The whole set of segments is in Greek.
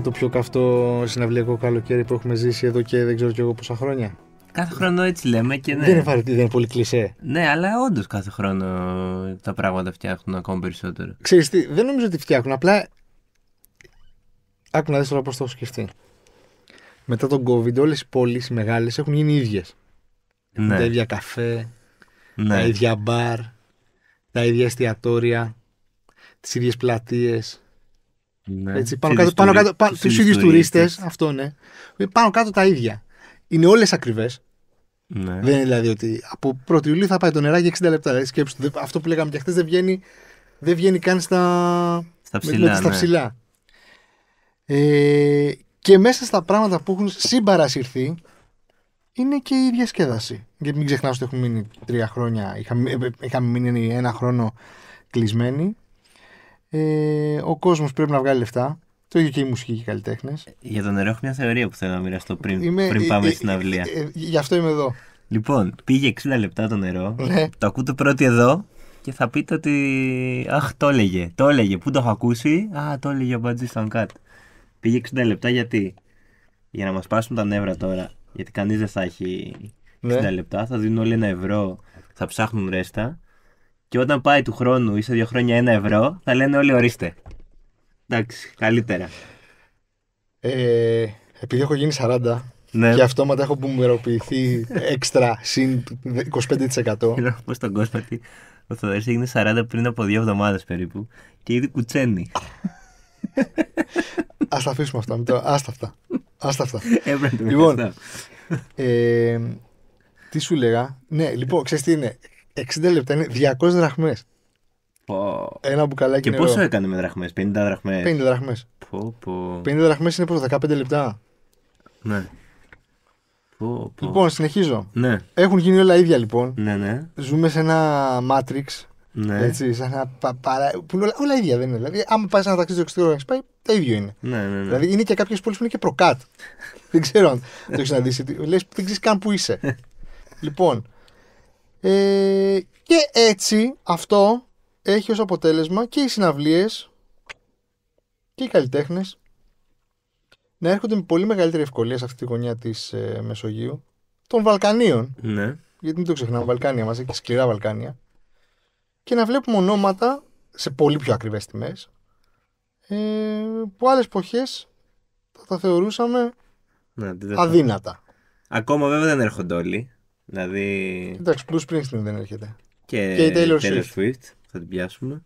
είναι το πιο καυτό συναυλιακό καλοκαίρι που έχουμε ζήσει εδώ και δεν ξέρω κι εγώ πόσα χρόνια. Κάθε χρόνο έτσι λέμε και ναι. Δεν είναι βαρετή, δεν είναι πολύ κλεισέ. Ναι, αλλά όντως κάθε χρόνο τα πράγματα φτιάχνουν ακόμα περισσότερο. Ξέρεις τι, δεν νομίζω ότι φτιάχνουν. Απλά. Άκου να δεις τώρα πώς το έχω σκεφτεί. Μετά τον COVID, όλες οι πόλεις οι μεγάλες έχουν γίνει ίδιες. Ναι. Τα ίδια καφέ, τα ναι. ίδια μπαρ, τα ίδια εστιατόρια, τις ίδιες πλατείες. Ναι. Έτσι, πάνω Τους κάτω, πάνω τουρί- κάτω, πάνω, τους τους ίδιους τουρίστες. τουρίστες, αυτό ναι. Πάνω κάτω τα ίδια. Είναι όλες ακριβές. Ναι. Δεν είναι δηλαδή ότι από 1η Ιουλίου θα πάει το νεράκι 60 λεπτά. Δηλαδή, σκέψου, δεν- αυτό που λέγαμε και χθε δεν βγαίνει, δεν βγαίνει καν στα, Στα με- ψηλά. με- στα ναι. ψηλά. Ε, και μέσα στα πράγματα που έχουν συμπαρασυρθεί είναι και η διασκέδαση. Γιατί μην ξεχνάς ότι έχουμε μείνει τρία χρόνια, είχαμε, ε, είχαμε μείνει ένα χρόνο κλεισμένοι. Ε, ο κόσμος πρέπει να βγάλει λεφτά. Το ίδιο και οι μουσικοί και οι καλλιτέχνες. Για το νερό έχω μια θεωρία που θέλω να μοιραστώ πριν, Είμαι- πριν ε, πάμε ε, στην αυλία. ε, ε, γι' αυτό είμαι εδώ. Λοιπόν, πήγε 60 λεπτά το νερό. Ναι. Το ακούτε πρώτοι εδώ και θα πείτε ότι. Αχ, το έλεγε. Το έλεγε. Πού το έχω ακούσει; Α, το έλεγε ο Μπατζή στον Κάτ. Πήγε 60 λεπτά γιατί. Για να μας πάσουν τα νεύρα τώρα. Γιατί κανείς δεν θα έχει 60 Ναι. λεπτά. Θα δίνουν όλοι ένα ευρώ. Θα ψάχνουν ρέστα. Και όταν πάει του χρόνου ή σε δύο χρόνια ένα ευρώ, θα λένε όλοι ορίστε. Εντάξει, καλύτερα. Ε, επειδή έχω γίνει 40 Ναι. και αυτόματα έχω μπουμεροποιηθεί έξτρα συν 25%. Θέλω να πω στον κόσμο ότι ο Θοδωρής έγινε 40 πριν από δύο εβδομάδες περίπου και ήδη κουτσένει. Α τα αφήσουμε αυτά. μην το- Άστα αυτά. Άστα αυτά. Έπρεπε να το Λοιπόν. μοιραστώ. Ε, τι σου λέγα; Ναι, λοιπόν, ξέρεις τι είναι; 60 λεπτά είναι 200 δραχμές. Πω. Ένα μπουκαλάκι Και νερό. πόσο έκανε με δραχμές, 50 δραχμές; 50 δραχμές. Πω, πω. 50 δραχμές είναι πόσο, 15 λεπτά. Ναι. Πω, πω. Λοιπόν, συνεχίζω. Ναι, Έχουν γίνει όλα ίδια λοιπόν. ναι, ναι. Ζούμε σε ένα Matrix. Ναι, Έτσι, σε ένα πα, παρα... που είναι όλα, όλα ίδια δεν είναι. Δηλαδή, άμα πας ένα ταξίδι στο εξωτερικό, έχεις πάει, το ίδιο είναι. ναι, ναι, ναι. Δηλαδή, είναι και κάποιες πόλεις που είναι και προκάτ. δεν ξέρω αν το έχεις συναντήσει. Λες δεν ξέρεις καν που είσαι. λοιπόν. Ε, και έτσι αυτό έχει ως αποτέλεσμα και οι συναυλίες και οι καλλιτέχνες να έρχονται με πολύ μεγαλύτερη ευκολία σε αυτή τη γωνιά της ε, Μεσογείου των Βαλκανίων ναι. γιατί μην το ξεχνάμε, Βαλκάνια μας έχει σκληρά Βαλκάνια και να βλέπουμε ονόματα σε πολύ πιο ακριβές τιμές ε, που άλλες εποχές θα τα θεωρούσαμε ναι τι δεν θα- αδύνατα. Ακόμα βέβαια δεν έρχονται όλοι. Δηλαδή Εντάξει, Bruce Springsteen δεν έρχεται. και, Και η Taylor Swift. Θα την πιάσουμε.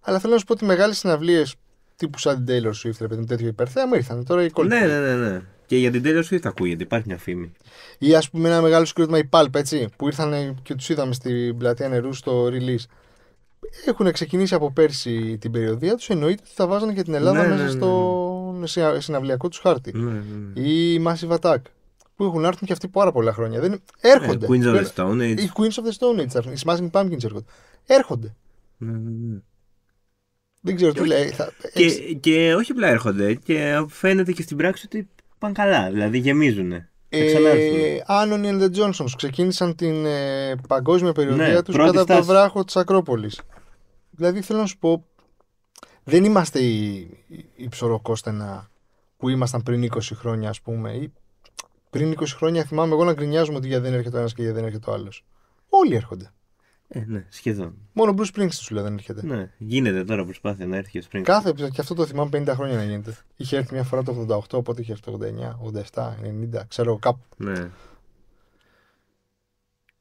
Αλλά θέλω να σου πω ότι μεγάλες συναυλίες τύπου σαν την Taylor Swift, ρε παιδί μου, τέτοιο υπερθέαμα ήρθαν τώρα οι Coldplay. Ναι, ναι, ναι, ναι. Και για την Taylor Swift ακούγεται, υπάρχει μια φήμη. Ή ας πούμε ένα μεγάλο συγκρότημα η Pulp, έτσι, που ήρθαν και τους είδαμε στην πλατεία νερού στο release. Έχουν ξεκινήσει από πέρσι την περιοδία τους, εννοείται ότι θα βάζανε και την Ελλάδα Ναι, μέσα ναι, ναι. στο συνα- συναυλιακό τους χάρτη. Ναι, ναι, ναι. Ή η Massive Attack, που έχουν έρθει και αυτοί πάρα πολλά χρόνια. Δεν... Έρχονται. Ε, Queens of the Δεν- Stone Age. Οι Queens of the Stone Age θα έρθουν. Οι Smashing Pumpkins έρχονται. Έρχονται. Ναι, ναι, ναι. Δεν ξέρω τι λέει. Θα... έχεις- Και, και όχι απλά έρχονται, και φαίνεται και στην πράξη ότι πάνε καλά. Δηλαδή γεμίζουν. Θα ξανάρθουν. Ε, Άνωνι and the Johnsons ξεκίνησαν την ε, παγκόσμια περιοδία Ναι, τους πρώτη κάτω από το στάση. βράχο της Ακρόπολης. Δηλαδή θέλω να σου πω, δεν είμαστε οι, οι, οι ψωροκόστενα που ήμασταν πριν 20 χρόνια ας πούμε. Ή, πριν 20 χρόνια θυμάμαι εγώ να γκρινιάζουμε ότι για δεν έρχεται ο ένας και για δεν έρχεται ο άλλος. Όλοι έρχονται. Ε, ναι, σχεδόν. Μόνο ο Bruce Springsteen σου λέει δεν έρχεται. Ναι, γίνεται τώρα προσπάθεια να έρθει ο Spring. Κάθε και αυτό το θυμάμαι 50 χρόνια να γίνεται. Είχε έρθει μια φορά το 88, οπότε είχε έρθει το 89, 87, 90, ξέρω κάπου. Ναι.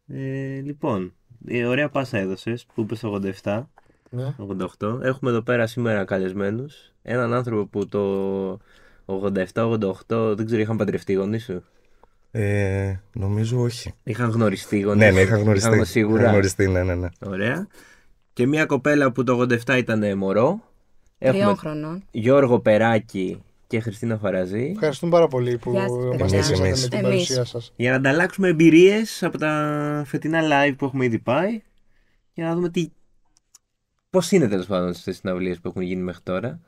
Ε, λοιπόν, ε, ωραία πάσα έδωσες που είπες 87, Ναι. 88. Έχουμε εδώ πέρα σήμερα καλεσμένους. Έναν άνθρωπο που το 87-88 δεν ξέρω, είχαν παντρευτεί οι γονείς σου; Ε, νομίζω όχι. Είχαν γνωριστεί οι γονείς Ναι, ναι, είχα γνωριστεί. Είχαν σίγουρα. Είχα γνωριστεί, ναι, ναι, ναι. Ωραία. Και μια κοπέλα που το 87 ήταν μωρό. Τριών Έχουμε χρονών. Γιώργο Περάκη και Χριστίνα Φαραζή. Ευχαριστούμε πάρα πολύ που Γεια σας, μας παιδιά. στήσατε Εμείς. με την Εμείς. παρουσία σας. Για να ανταλλάξουμε εμπειρίες από τα φετινά live που έχουμε ήδη πάει. Για να δούμε τι. Πώς είναι τέλος πάντων στις συναυλίες που έχουν γίνει μέχρι τώρα.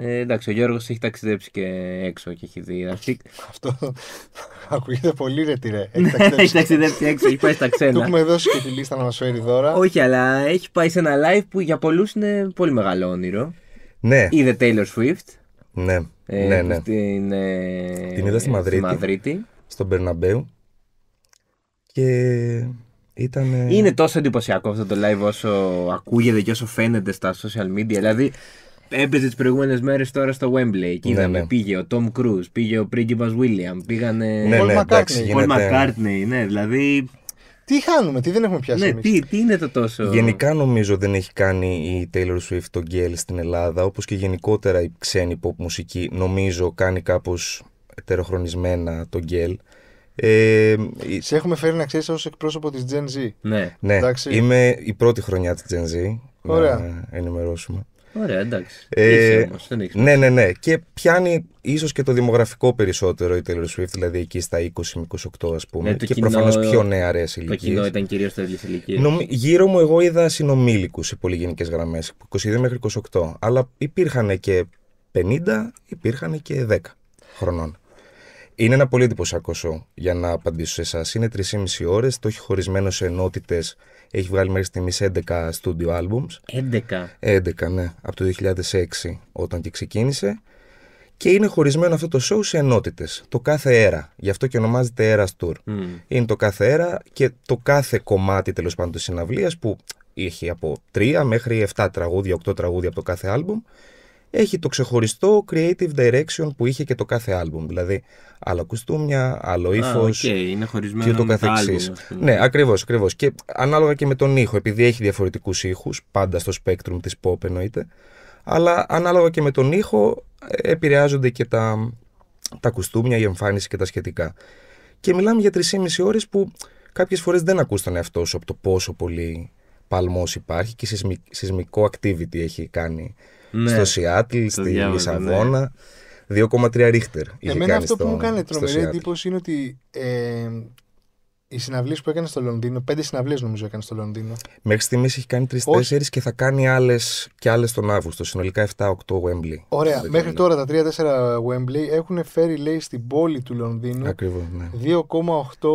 Ε, εντάξει, ο Γιώργος έχει ταξιδέψει και έξω και έχει δει. Έχει Αυτό ακούγεται πολύ ρε τι ρε. Έχει έχει ταξιδέψει. ταξιδέψει έξω, έχει πάει στα Του ξένα. έχουμε δώσει και τη λίστα να μας φέρει δώρα. Όχι, αλλά έχει πάει σε ένα live που για πολλούς είναι πολύ μεγάλο όνειρο. Ναι, Είδε Taylor Swift. Ναι, Ε, ναι, που ναι. Την, ε, Την είδα στη Μαδρίτη. Μαδρίτη. Στον Μπερναμπέου. Και ήταν. Είναι τόσο εντυπωσιακό αυτό το live όσο ακούγεται και όσο φαίνεται στα social media. Δηλαδή, έπαιζε τις προηγούμενες μέρες τώρα στο Wembley. Και Ναι, είδαμε, ναι. πήγε ο Tom Cruise, πήγε ο πρίγκιπας William, πήγανε. Ναι, Paul ναι, εντάξει, McCartney. Paul γίνεται. McCartney, ναι, δηλαδή. Τι χάνουμε, τι δεν έχουμε πιάσει Ναι, εμείς. τι, τι είναι το τόσο. Γενικά νομίζω δεν έχει κάνει η Taylor Swift το γκέλ στην Ελλάδα, όπως και γενικότερα η ξένη pop μουσική νομίζω κάνει κάπως ετεροχρονισμένα το γκέλ. Ε, η- Σε έχουμε φέρει να ξέρεις ως εκπρόσωπο της Gen Z. Ναι, ναι, Εντάξει. είμαι η πρώτη χρονιά της Gen Z, Ωραία. να ενημερώσουμε. Ωραία, εντάξει. Ε, Είσαι όμως, δεν έχεις Ναι, ναι, ναι. Και πιάνει ίσως και το δημογραφικό περισσότερο η Taylor Swift, δηλαδή εκεί στα 20 με 28 ας πούμε. Ναι, το και κοινό- προφανώς πιο νεαρές Το ηλικίες. κοινό ήταν κυρίως τέτοιε ηλικίες. Νομι- Γύρω μου εγώ είδα συνομήλικους σε πολύ γενικές γραμμές, 22 μέχρι 28. Αλλά υπήρχαν και 50, υπήρχαν και 10 χρονών. Είναι ένα πολύ εντυπωσιακό show για να απαντήσω σε εσάς. Είναι 3,5 ώρες, το έχει χωρισμένο σε ενότητες. Έχει βγάλει μέχρι στιγμής 11 studio albums. 11. 11, ναι, από το 2006 όταν και ξεκίνησε. Και είναι χωρισμένο αυτό το show σε ενότητες. Το κάθε era. Γι' αυτό και ονομάζεται Eras Tour. Μμ. Είναι το κάθε era και το κάθε κομμάτι τέλος πάντων της συναυλίας που έχει από 3 μέχρι 7 τραγούδια, 8 τραγούδια από το κάθε άλμπουμ. Έχει το ξεχωριστό creative direction που είχε και το κάθε άλμπουμ. Δηλαδή, άλλα κουστούμια, άλλο Α, ύφος. οκ, είναι και χωρισμένο ούτω με τα καθεξής. άλμπουμ, ας πούμε. Ναι, ακριβώς, ακριβώς. Και ανάλογα και με τον ήχο, επειδή έχει διαφορετικούς ήχους, πάντα στο spectrum της pop εννοείται. Αλλά ανάλογα και με τον ήχο, ε, επηρεάζονται και τα, τα κουστούμια, η εμφάνιση και τα σχετικά. Και μιλάμε για 3,5 ώρες που κάποιες φορές δεν ακούς τον εαυτό σου από το πόσο πολύ παλμός υπάρχει και σεισμι- σεισμικό activity έχει κάνει Ναι. στο Σιάτλ, στη διάβαζα, ναι. Λισαβόνα. 2,3 ρίχτερ. είχε Εμένα κάνει αυτό που στο- μου κάνει στο τρομερή Seattle. εντύπωση είναι ότι ε, οι συναυλίες που έκανε στο Λονδίνο, πέντε συναυλίες νομίζω έκανε στο Λονδίνο. Μέχρι στιγμής έχει κάνει τρει-τέσσερι και θα κάνει άλλες και άλλες τον Αύγουστο. Συνολικά 7-8 Wembley. Ωραία. Δεν Μέχρι ξέρω. τώρα τα 3-4 Wembley έχουν φέρει, λέει, στην πόλη του Λονδίνου Ακριβώς, ναι. 2,8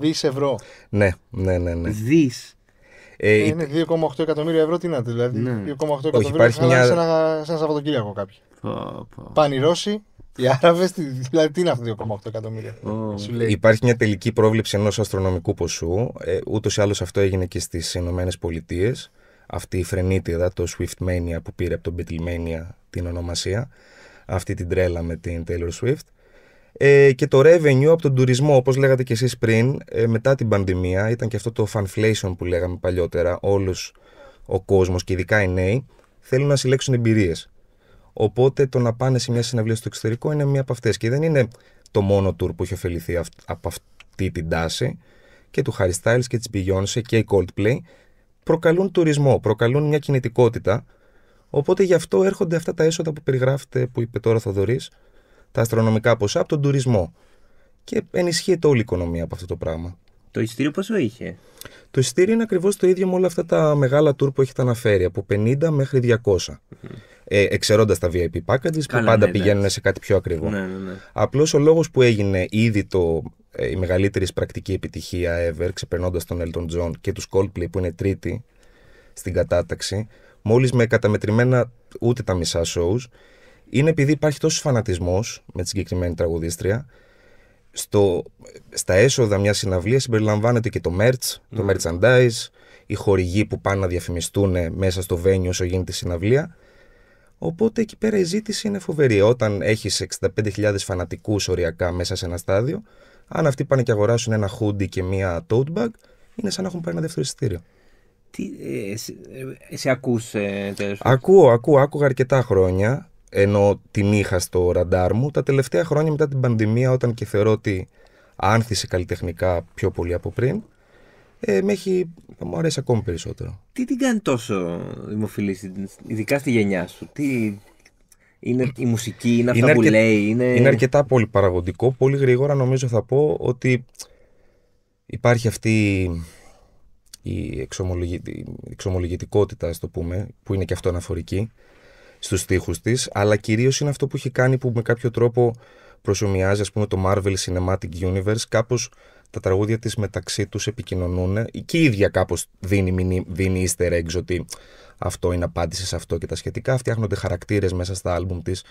δις ευρώ. Ναι, ναι, ναι. ναι. Δις. Ε, Ε, η- είναι 2,8 εκατομμύρια ευρώ, τι να το, δηλαδή. Ναι. 2,8 εκατομμύρια υπάρχει χαλάνε μια- σε, ένα, σε ένα Σαββατοκύριακο κάποιοι. Πω, πω. Πάνε οι Ρώσοι, οι Άραβες, δηλαδή τι είναι αυτό 2,8 εκατομμύρια; Ω. Σου λέει. Υπάρχει μια τελική πρόβλεψη ενός αστρονομικού ποσού. Ε, Ούτως ή άλλως αυτό έγινε και στις Ηνωμένες Πολιτείες. Αυτή η φρενίτιδα, το Swiftmania που πήρε από τον Beatlemania την ονομασία. Αυτή την τρέλα με την Taylor Swift. Ε, και το revenue από τον τουρισμό, όπως λέγατε και εσείς πριν, ε, μετά την πανδημία, ήταν και αυτό το fanflation που λέγαμε παλιότερα, όλος ο κόσμος και ειδικά οι νέοι, θέλουν να συλλέξουν εμπειρίες. Οπότε το να πάνε σε μια συναυλία στο εξωτερικό είναι μία από αυτές. Και δεν είναι το μόνο tour που έχει ωφεληθεί αυ- από αυτή την τάση. Και του Harry Styles και της Beyoncé και η Coldplay προκαλούν τουρισμό, προκαλούν μια κινητικότητα. Οπότε γι' αυτό έρχονται αυτά τα έσοδα που περιγράφεται που είπε τώρα ο Θοδωρής τα αστρονομικά ποσά από τον τουρισμό και ενισχύεται όλη η οικονομία από αυτό το πράγμα. Το ειστήριο πόσο είχε; Το εισιτήριο είναι ακριβώς το ίδιο με όλα αυτά τα μεγάλα tour που έχετε αναφέρει, από 50 μέχρι 200. Ε, Εξαιρώντας τα VIP packages που Καλά, πάντα ναι, πηγαίνουν εντάξει. σε κάτι πιο ακριβό. Ναι, ναι, ναι. Απλώς ο λόγος που έγινε ήδη το, ε, η μεγαλύτερη πρακτική επιτυχία ever, ξεπερνώντας τον Elton John και τους Coldplay που είναι τρίτη στην κατάταξη, μόλις με καταμετρημένα ούτε τα μισά shows, είναι επειδή υπάρχει τόσος φανατισμός με τη συγκεκριμένη τραγουδίστρια. Στο, στα έσοδα μιας συναυλίας συμπεριλαμβάνεται και το merch, το merchandise, οι χορηγοί που πάνε να διαφημιστούν μέσα στο venue όσο γίνεται η συναυλία. Οπότε εκεί πέρα η ζήτηση είναι φοβερή. Όταν έχεις 65.000 φανατικούς οριακά μέσα σε ένα στάδιο, αν αυτοί πάνε και αγοράσουν ένα hoodie και μία tote bag, είναι σαν να έχουν πάρει ένα δεύτερο εισιτήριο. Τι, ε, εσύ, ε, εσύ ακούς ε, τέλος πάντων; Ακούω, ακούω, άκουγα αρκετά χρόνια, ενώ την είχα στο ραντάρ μου. Τα τελευταία χρόνια μετά την πανδημία, όταν και θεωρώ ότι άνθησε καλλιτεχνικά πιο πολύ από πριν, ε, με έχει, μου αρέσει ακόμη περισσότερο. Τι την κάνει τόσο δημοφιλής, ειδικά στη γενιά σου. Τι, είναι η μουσική, είναι αυτά Είναι που αρκε- λέει, είναι... Είναι αρκετά πολυπαραγωγικό. Πολύ γρήγορα νομίζω θα πω ότι υπάρχει αυτή η εξομολογη... η εξομολογητικότητα, ας το πούμε, που είναι και αυτό αναφορική στους στίχους της, αλλά κυρίως είναι αυτό που έχει κάνει που με κάποιο τρόπο προσωμιάζει ας πούμε το Marvel Cinematic Universe, κάπως τα τραγούδια της μεταξύ τους επικοινωνούν και η ίδια κάπως δίνει, μηνύ- δίνει easter eggs ότι αυτό είναι απάντηση σε αυτό και τα σχετικά. Φτιάχνονται χαρακτήρες μέσα στα άλμπουμ της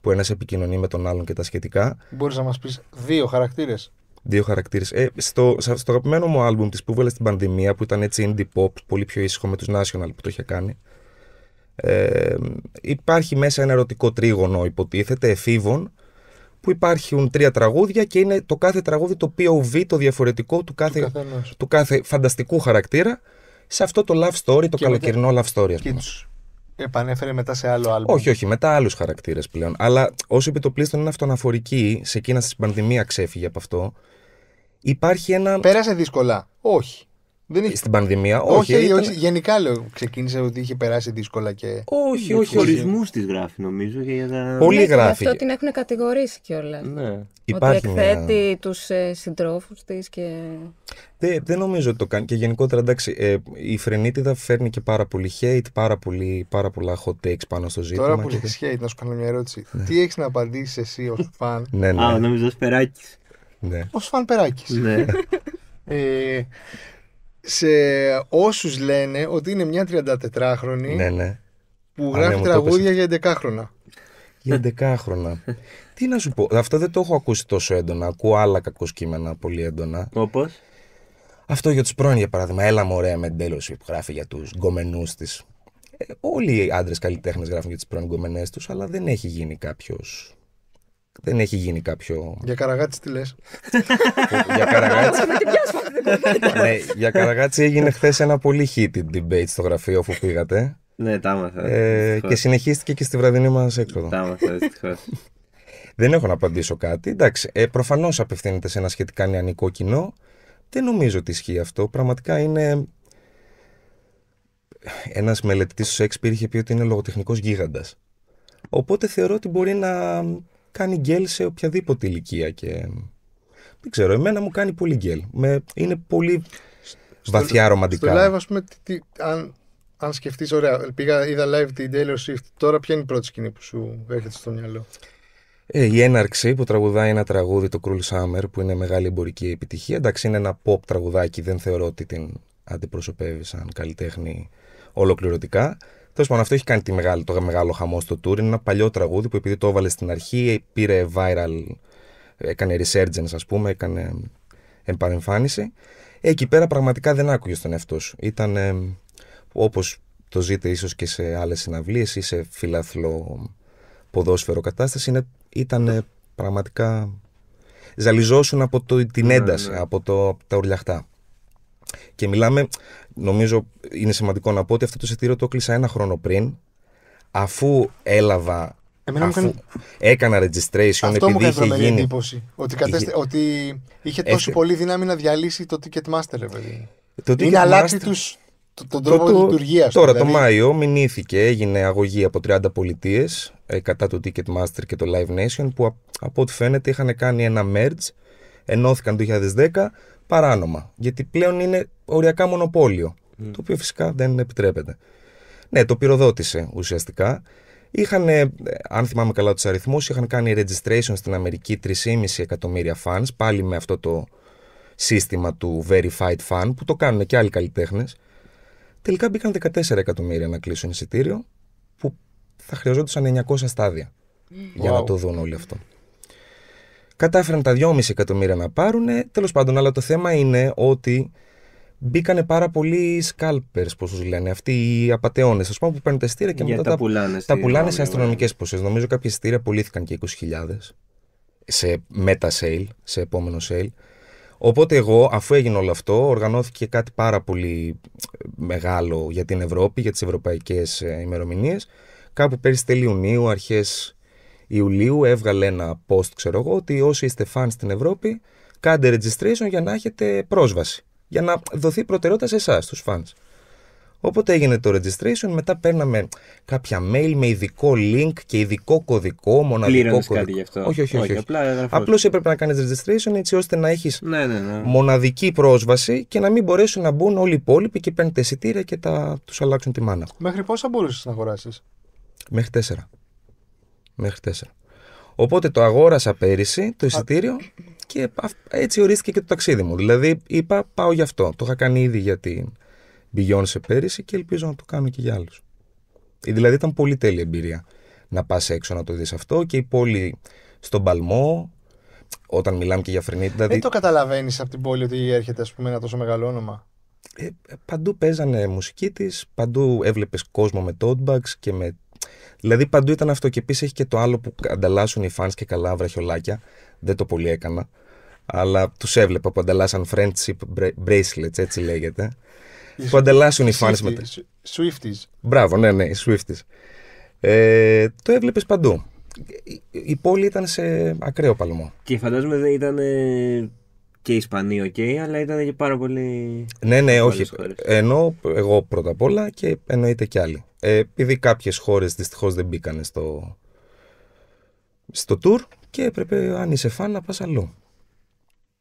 που ένας επικοινωνεί με τον άλλον και τα σχετικά. Μπορείς να μας πεις δύο χαρακτήρες; Δύο χαρακτήρες. Ε, στο, σε- στο αγαπημένο μου άλμπουμ της που έβγαλε στην πανδημία που ήταν έτσι indie pop, πολύ πιο ήσυχο με τους National που το είχε κάνει. Ε, υπάρχει μέσα ένα ερωτικό τρίγωνο υποτίθεται εφήβων που υπάρχουν τρία τραγούδια και είναι το κάθε τραγούδι το POV, το διαφορετικό του κάθε, Του καθενός. του κάθε φανταστικού χαρακτήρα σε αυτό το love story, το Και καλοκαιρινό love story ας Και πούμε. τους επανέφερε μετά σε άλλο άλμπομ. Όχι, όχι, μετά άλλους χαρακτήρες πλέον. Αλλά όσο επιτοπλίστων είναι αυτοαναφορική, σε εκείνα στην πανδημία ξέφυγε από αυτό. Υπάρχει ένα. Πέρασε δύσκολα. Όχι. Δεν είχε... Στην πανδημία, όχι, όχι. όχι, ήταν- γενικά λέω. Ξεκίνησε ότι είχε περάσει δύσκολα και. όχι, Για όχι, τους όχι. ορισμούς της γράφει νομίζω και για τα... Πολύ Ναι, και γι' γράφει. αυτό την έχουν κατηγορήσει κιόλας. Ναι. Υπάρχει ότι μια- εκθέτει τους ε, συντρόφους της και... Δεν, δεν νομίζω ότι το κάνει. Και γενικότερα, εντάξει, ε, η Φρενίτιδα φέρνει και πάρα πολύ hate, πάρα, πολύ, πάρα πολλά hot takes πάνω στο ζήτημα. Τώρα που και- λες hate, να σου κάνω μια ερώτηση. Τι έχεις να απαντήσεις εσύ ως φαν; Ναι, ναι. Α, νόμιζα Σπεράκης. ναι. ως φαν περάκι. ναι. ε, σε όσους λένε ότι είναι μια 34χρονη ναι, ναι. που Α, γράφει ναι, μου το τραγούδια για 11χρονα. Για 11χρονα. Τι να σου πω, αυτό δεν το έχω ακούσει τόσο έντονα. Ακούω άλλα κακό κείμενα πολύ έντονα. Όπως; Αυτό για τους πρώην, για παράδειγμα. Έλα μωρέ με την που γράφει για τους γκομενούς της. Ε, όλοι οι άντρες καλλιτέχνες γράφουν για τις πρώην γκομενές τους, αλλά δεν έχει γίνει κάποιος. Δεν έχει γίνει κάποιο. Για καραγάτσι τι λες. για Καραγάτσι. ναι, για Καραγάτσι έγινε χθες ένα πολύ heated debate στο γραφείο αφού πήγατε. Ναι, τα άμαθα. Ε, δυστυχώς. και συνεχίστηκε και στη βραδινή μας έξοδο. Τα άμαθα, δυστυχώς. Δεν έχω να απαντήσω κάτι. Εντάξει, ε, προφανώς απευθύνεται σε ένα σχετικά νεανικό κοινό. Δεν νομίζω ότι ισχύει αυτό. Πραγματικά είναι. Ένας μελετητής του Σέξπιρ είχε πει ότι είναι λογοτεχνικός γίγαντας. Οπότε θεωρώ ότι μπορεί να κάνει γκέλ σε οποιαδήποτε ηλικία και. Δεν ξέρω, εμένα μου κάνει πολύ γκέλ. Με... Είναι πολύ βαθιά Στο ρομαντικά. live, ας πούμε, τι, τι- αν, αν σκεφτείς, ωραία, πήγα, είδα live την Taylor Swift. Τώρα ποια είναι η πρώτη σκηνή που σου έρχεται στο μυαλό; Ε, η έναρξη που τραγουδάει ένα τραγούδι, το Cruel Summer, που είναι μεγάλη εμπορική επιτυχία. Εντάξει, είναι ένα pop τραγουδάκι, δεν θεωρώ ότι την αντιπροσωπεύει σαν καλλιτέχνη ολοκληρωτικά. Τέλος πάντων, αυτό έχει κάνει τη μεγάλη, το μεγάλο χαμό στο tour. Είναι ένα παλιό τραγούδι που επειδή το έβαλε στην αρχή, πήρε viral, έκανε resurgence, ας πούμε, έκανε επανεμφάνιση. Ε, εκεί πέρα πραγματικά δεν άκουγες τον εαυτό σου. Ήταν ε, όπως το ζείτε ίσως και σε άλλες συναυλίες ή σε φιλαθλό ποδόσφαιρο κατάσταση είναι, ήταν ε, πραγματικά ζαλιζόσουν από το, την Ναι, ένταση, ναι. από, το, από τα ουρλιαχτά. Και μιλάμε, νομίζω είναι σημαντικό να πω ότι αυτό το εισιτήριο το έκλεισα ένα χρόνο πριν, αφού έλαβα, Εμένα μου αφού έκανε- έκανα registration Αυτό μου επειδή έκανε είχε τρομερή γίνει... εντύπωση. Ότι, κατέστη, είχε- ότι είχε τόσο Έφυγε. πολύ δύναμη να διαλύσει το Ticketmaster, ρε παιδί. Το Είναι Ticketmaster- αλλάξει τους, το, τον Το- τρόπο το- λειτουργίας Τώρα το Μάιο μηνύθηκε, έγινε αγωγή από 30 πολιτείες κατά του Ticketmaster και το Live Nation που α- από ό,τι φαίνεται είχαν κάνει ένα merge, ενώθηκαν το 2010 παράνομα. Γιατί πλέον είναι οριακά μονοπόλιο. Το οποίο φυσικά δεν επιτρέπεται. Ναι, το πυροδότησε ουσιαστικά. Είχαν, ε, αν θυμάμαι καλά τους αριθμούς, είχαν κάνει registration στην Αμερική 3,5 εκατομμύρια fans, πάλι με αυτό το σύστημα του verified fan που το κάνουν και άλλοι καλλιτέχνες. Τελικά μπήκαν 14 εκατομμύρια να κλείσουν εισιτήριο, που θα χρειαζόντουσαν 900 στάδια για να Wow. το δουν όλοι αυτό. Κατάφεραν τα 2,5 εκατομμύρια να πάρουν. Τέλος πάντων, αλλά το θέμα είναι ότι μπήκανε πάρα πολλοί scalpers, πώς τους λένε, αυτοί οι απαταιώνες, ας πούμε, που παίρνουν τα εισιτήρια και Για μετά τα τα, πουλάνε. τα στην πουλάνε σε αγορά. αστρονομικέ ποσές. Νομίζω κάποια εισιτήρια πουλήθηκαν και 20.000 σε meta sale, σε επόμενο sale. Οπότε εγώ, αφού έγινε όλο αυτό, οργανώθηκε κάτι πάρα πολύ μεγάλο για την Ευρώπη, για τις ευρωπαϊκές ε, ημερομηνίες. Κάπου πέρυσι τέλη Ιουνίου, αρχές Ιουλίου, έβγαλε ένα post, ξέρω εγώ, ότι όσοι είστε fans στην Ευρώπη, κάντε registration για να έχετε πρόσβαση. Για να δοθεί προτεραιότητα σε εσάς, τους fans. Οπότε έγινε το registration, μετά παίρναμε κάποια mail με ειδικό link και ειδικό κωδικό, μοναδικό Πλήρωνες κωδικό. κάτι γι' αυτό; Όχι, όχι, όχι. όχι. απλά έγραφες. Απλώς έπρεπε να κάνεις registration έτσι ώστε να έχεις Ναι, ναι, ναι. μοναδική πρόσβαση και να μην μπορέσουν να μπουν όλοι οι υπόλοιποι και παίρνουν τα εισιτήρια και τα, τους αλλάξουν τη μάνα. Μέχρι πόσα μπορούσες να αγοράσεις; Μέχρι τέσσερα. Μέχρι τέσσερα. Οπότε το αγόρασα πέρυσι το εισιτήριο Και αυ- έτσι ορίστηκε και το ταξίδι μου. Δηλαδή είπα πάω γι' αυτό. Το είχα κάνει ήδη για την Beyoncé πέρυσι και ελπίζω να το κάνω και για άλλους. Ε, Δηλαδή ήταν πολύ τέλεια εμπειρία να πας έξω να το δεις αυτό και η πόλη στον Παλμό, όταν μιλάμε και για φρενίτη, δηλαδή Δεν το καταλαβαίνεις από την πόλη ότι έρχεται ας πούμε, ένα τόσο μεγάλο όνομα. ε, ε, παντού παίζανε μουσική της, παντού έβλεπες κόσμο με tote bags και με... Δηλαδή παντού ήταν αυτό και επίσης έχει και το άλλο που ανταλλάσσουν οι fans και καλά βραχιολάκια, δεν το πολύ έκανα, αλλά τους έβλεπα που ανταλλάσσαν friendship bra- bracelets, έτσι λέγεται, που ανταλλάσσουν οι fans με... Swifties. Swifties. Μπράβο, ναι, ναι, οι Swifties. Ε, το έβλεπες παντού. Η, η πόλη ήταν σε ακραίο παλμό. Και φαντάζομαι δεν ήταν ε, και οι Ισπανοί, οκ, αλλά ήταν και πάρα πολύ. Ναι, ναι, από όχι. άλλες χώρες. Ενώ εγώ πρώτα απ' όλα και εννοείται κι άλλοι. Ε, επειδή κάποιες χώρες δυστυχώς δεν μπήκαν στο, στο tour και έπρεπε, αν είσαι φαν, να πας αλλού.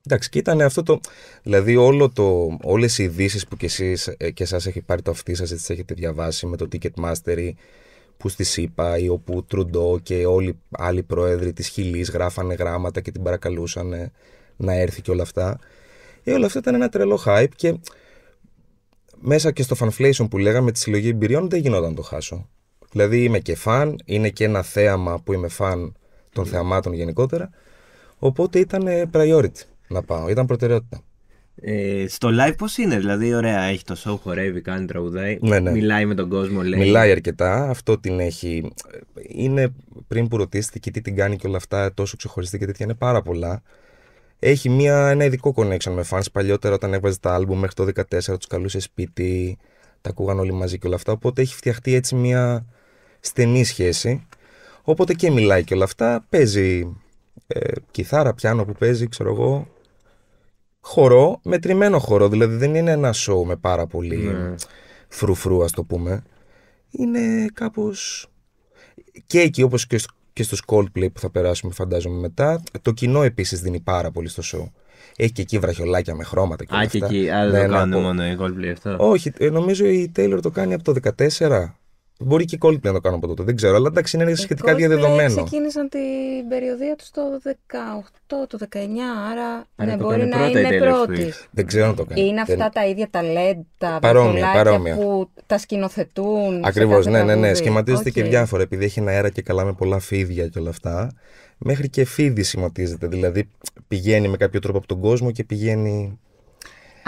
Εντάξει, και ήταν αυτό το. Δηλαδή, όλο το, όλες οι ειδήσεις που κι εσείς ε, και εσάς έχει πάρει το αυτί σας, έτσι έχετε διαβάσει με το Ticketmaster που στις ΗΠΑ ή ο Τρουντό και όλοι οι άλλοι πρόεδροι της Χιλής γράφανε γράμματα και την παρακαλούσαν ε, να έρθει και όλα αυτά. Ε, όλα αυτά ήταν ένα τρελό hype και μέσα και στο fanflation που λέγαμε τη συλλογή εμπειριών δεν γινόταν να το χάσω. Δηλαδή είμαι και φαν, είναι και ένα θέαμα που είμαι φαν των θεαμάτων γενικότερα. Οπότε ήταν ε, priority να πάω, ήταν προτεραιότητα. Ε, στο live πώς είναι, δηλαδή, ωραία, έχει το show, χορεύει, κάνει τραγουδάει. Ναι, ναι. Μιλάει με τον κόσμο, λέει. Μιλάει αρκετά, αυτό την έχει. Είναι πριν που ρωτήσετε και τι την κάνει και όλα αυτά, τόσο ξεχωριστή και τέτοια είναι πάρα πολλά. Έχει μια, ένα ειδικό connection με fans. Παλιότερα, όταν έβαζε τα album μέχρι το 14, τους καλούσε σπίτι, τα ακούγαν όλοι μαζί και όλα αυτά. Οπότε έχει φτιαχτεί έτσι μια στενή σχέση. Οπότε και μιλάει και όλα αυτά. Παίζει ε, κιθάρα, πιάνο που παίζει, ξέρω εγώ. Χορό, μετρημένο χορό. Δηλαδή δεν είναι ένα show με πάρα πολύ Ναι. φρουφρού, ας το πούμε. Είναι κάπως... Και εκεί, όπως και, σ- και στους Coldplay που θα περάσουμε φαντάζομαι μετά, το κοινό επίσης δίνει πάρα πολύ στο show. Έχει και εκεί βραχιολάκια με χρώματα και όλα Α, και αυτά. εκεί. Α, δεν Ναι, το ναι, κάνουν από- μόνο οι Coldplay αυτό. Όχι, ε, νομίζω η Taylor το κάνει από το 14. Μπορεί και οι Coldplay να το κάνουν από τότε, δεν ξέρω, αλλά εντάξει είναι σχετικά Οι Coldplay διαδεδομένο. ξεκίνησαν την περιοδία τους το 18, το 19, άρα Άρα ναι, το μπορεί κάνει να πρώτα η είναι Taylor πρώτη. Swift. Δεν ξέρω να το κάνει. Είναι Δεν- αυτά τα ίδια ταλέντα, Παρόμοια, βραχιολάκια παρόμοια. που τα σκηνοθετούν. σε Ακριβώς, κάθε ναι, ναι, ναι. τραγούδι. Σχηματίζεται και Οκ. διάφορα επειδή έχει ένα αέρα και καλά με πολλά φίδια και όλα αυτά. Μέχρι και φίδι σχηματίζεται. Δηλαδή πηγαίνει με κάποιο τρόπο από τον κόσμο και πηγαίνει.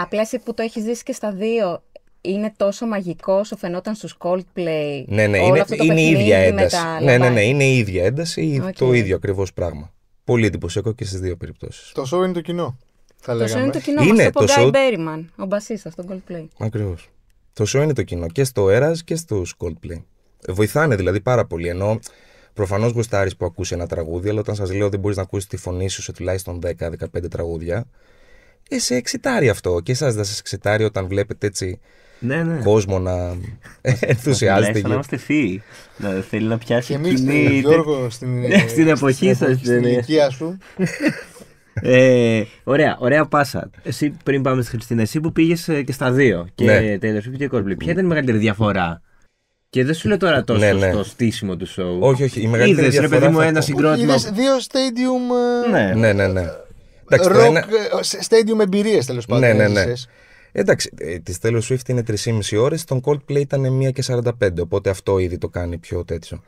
Απλά εσύ που το έχεις ζήσει και στα δύο, είναι τόσο μαγικό όσο φαινόταν στους Coldplay. Ναι, ναι, όλο είναι, αυτό το είναι η παιχνίδι ίδια με ένταση. τα Ναι, ναι, ναι, λαμπάκια. είναι η ίδια ένταση ή Οκ. το ίδιο ακριβώς πράγμα. Πολύ εντυπωσιακό και στις δύο περιπτώσεις. Το show είναι το κοινό. Θα Το show λέγαμε. είναι το κοινό Είναι μας, το το Guy show- Berryman, ο μπασίστας των Coldplay. Ακριβώς. Το show είναι το κοινό και στο Eras και στους Coldplay. Ε, Βοηθάνε δηλαδή πάρα πολύ. Ενώ προφανώς γουστάρεις που ακούσει ένα τραγούδι, αλλά όταν σας λέω δεν μπορείς να ακούσεις τη φωνή σου σε τουλάχιστον 10-15 τραγούδια, ε, σε εξητάρει αυτό. Και εσάς δεν σας εξητάρει όταν βλέπετε έτσι Ναι, ναι. κόσμο να ενθουσιάζεται. Λες, σαν να για- είμαστε φίλοι. Να θέλει να Και πιάσει εμείς, κοινή. Γιώργο, στην, Ναι, στην εποχή σας, Στην ναι, ναι. ηλικία σου. Ε, ωραία, ωραία πάσα. Εσύ πριν πάμε στη Χριστίνα, εσύ που πήγες και στα δύο. Και Ναι. Taylor Swift και Coldplay. Ποια ήταν η μεγαλύτερη διαφορά; Και δεν σου λέω τώρα τόσο Ναι, ναι. στο στήσιμο του show. Όχι, όχι. Η μεγαλύτερη Είδες, ρε διαφορά παιδί μου, θα ένα πω- συγκρότημα. Είδες δύο stadium. ε, Ναι. Ναι, ναι, ναι. Εντάξει, το Rock, ένα- ε, stadium εμπειρίες τέλος πάντων. Ναι, ναι, ναι. Έζησες. Εντάξει, ε, τη Taylor Swift είναι 3,5 ώρες, τον Coldplay ήταν 1 και 45, οπότε αυτό ήδη το κάνει πιο τέτοιο.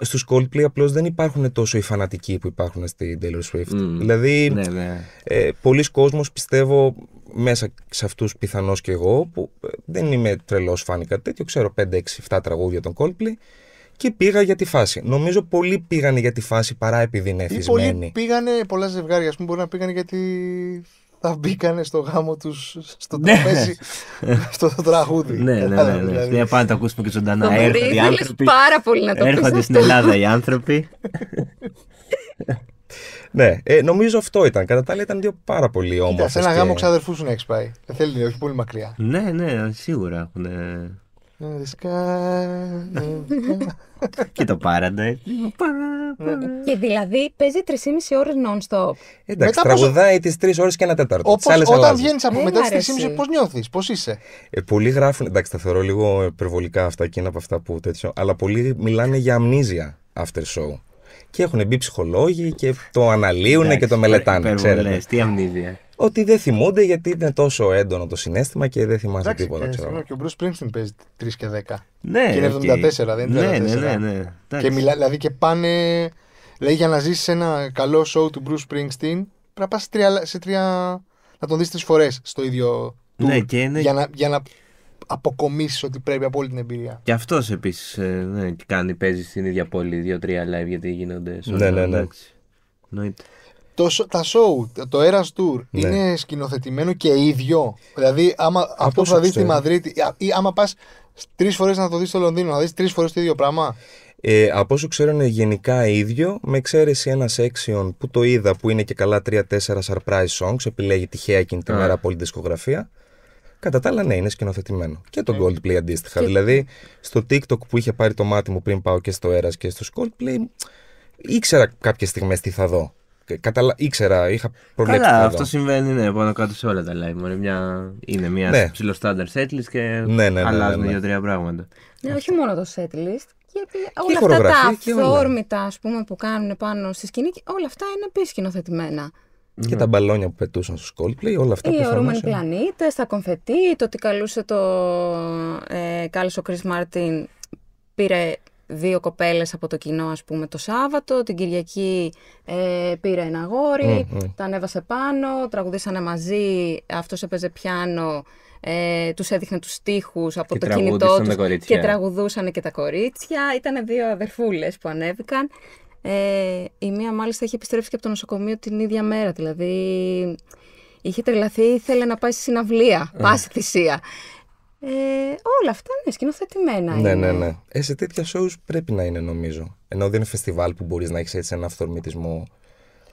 Στους Coldplay απλώς δεν υπάρχουν τόσο οι φανατικοί που υπάρχουν στη Taylor Swift. Μμ. Δηλαδή, Ναι, ναι. ε, πολλοί κόσμος πιστεύω μέσα σε αυτούς πιθανώς και εγώ, που ε, δεν είμαι τρελός φαν ή κάτι τέτοιο, ξέρω 5, 6, 7 τραγούδια των Coldplay και πήγα για τη φάση. Νομίζω πολλοί πήγανε για τη φάση παρά επειδή είναι Ή εθισμένοι. πολλοί πήγανε, πολλά ζευγάρια ας πούμε, μπορεί να πήγανε γιατί θα μπήκανε στο γάμο τους στο τραπέζι, στο τραγούδι. Ναι, ναι, ναι. Κατάλαβες, ναι. δηλαδή. Δεν πάμε να το ακούσουμε και ζωντανά. Το Έρχονται οι ήθελες άνθρωποι. πάρα πολύ να το πεις Έρχονται στην αυτό. Ελλάδα οι άνθρωποι. Ναι, ε, νομίζω αυτό ήταν. Κατά τα άλλα ήταν δύο πάρα πολύ Κοίτα, όμορφες. σε ένα και- γάμο ξαδερφούς σου να έχεις πάει. Δεν θέλει, όχι πολύ μακριά. ναι, ναι, σίγουρα έχουν. Ε, the sky, ε, και το Paradise. Και δηλαδή παίζει 3,5 ώρες non-stop. Εντάξει, Μετά πόσο- τραγουδάει τις τρεις ώρες και ένα τέταρτο. Τις Όπως άλλες όταν αλλάζει. βγαίνεις από Έλα, μετά τις ρε, 3,5 εσύ. πώς νιώθεις, πώς είσαι; Ε, πολλοί γράφουν, εντάξει, τα θεωρώ λίγο υπερβολικά αυτά και είναι από αυτά που τέτοιο, αλλά πολλοί μιλάνε για amnesia after show. Και έχουν μπει ψυχολόγοι και το αναλύουν και το Εντάξει, μελετάνε. υπερβολές, Ξέρετε. Τι amnesia. Ότι δεν θυμούνται γιατί είναι τόσο έντονο το συναίσθημα και δεν θυμάσαι Εντάξει, τίποτα. ε, ξέρω. συγγνώμη, και ο Bruce Springsteen παίζει 3 και 10. Ναι, Και είναι οκ. 74, δεν είναι Ναι, ναι, 34. ναι. ναι. Και Εντάξει. μιλά, δηλαδή και πάνε. Λέει για να ζήσεις ένα καλό show του Bruce Springsteen, πρέπει να πας σε τρία, σε τρία. να τον δεις τρεις φορές στο ίδιο. Ναι, tour, και είναι- Για να, για να αποκομίσεις ότι πρέπει από όλη την εμπειρία. Και αυτός επίσης ναι, τι κάνει, παίζει στην ίδια πόλη δύο-τρία live γιατί γίνονται solo, Ναι, ναι, ναι. εντάξει. Εννοείται. Το, σο- τα show, το Eras Tour Ναι. είναι σκηνοθετημένο και ίδιο. Δηλαδή, άμα αυτό που όσο θα δεις στη ξέρω. Μαδρίτη, α- ή άμα πας τρεις φορές να το δεις στο Λονδίνο, να δεις τρεις φορές το ίδιο πράγμα. Ε, από όσο ξέρω είναι γενικά ίδιο, με εξαίρεση ένας section που το είδα που είναι και καλά 3-4 surprise songs, επιλέγει τυχαία εκείνη τη Α. μέρα από όλη τη δισκογραφία. Κατά τα άλλα, ναι, είναι σκηνοθετημένο. Και το Ε. Goldplay αντίστοιχα. Και- Δηλαδή, στο TikTok που είχε πάρει το μάτι μου πριν πάω και στο Eras και στο Coldplay, ήξερα κάποιες στιγμές τι θα δω. Και Καταλα... Ήξερα, είχα προβλέψει τι Καλά, θα αυτό δω. συμβαίνει ναι, πάνω κάτω σε όλα τα live. μόνο μια, είναι μια Ναι. ψηλό standard setlist και Ναι, ναι, ναι, αλλάζουν ναι, ναι. δύο-τρία πράγματα. Ναι, όχι μόνο το setlist. Γιατί όλα αυτά χορογραφία τα και όλα. αυθόρμητα ας πούμε, που κάνουν πάνω στη σκηνή, και όλα αυτά είναι επίσης σκηνοθετημένα. Και τα μπαλόνια που πετούσαν στο Coldplay, όλα αυτά Οι προφανώς ορούμενοι είναι. πλανήτε, τα κομφετή, το ότι καλούσε το. Ε, κάλεσε ο Chris Μάρτιν, πήρε δύο κοπέλες από το κοινό, ας πούμε, το Σάββατο. Την Κυριακή ε, πήρε ένα αγόρι, Μμ, μμ. τα ανέβασε πάνω, τραγουδήσανε μαζί, αυτός έπαιζε πιάνο, ε, τους έδειχνε τους στίχους από Και το κινητό τραγούδησαν τους τα κορίτσια. και τραγουδούσαν και τα κορίτσια. Ήταν δύο αδερφούλες που ανέβηκαν. Ε, η μία μάλιστα είχε επιστρέψει και από το νοσοκομείο την ίδια μέρα. Δηλαδή είχε τρελαθεί, ήθελε να πάει στη συναυλία. Πάση θυσία. Ε, όλα αυτά είναι σκηνοθετημένα. Ναι, είναι. ναι, ναι. Ε, σε τέτοια shows πρέπει να είναι νομίζω. Ενώ δεν είναι φεστιβάλ που μπορείς να έχεις έτσι ένα αυθορμητισμό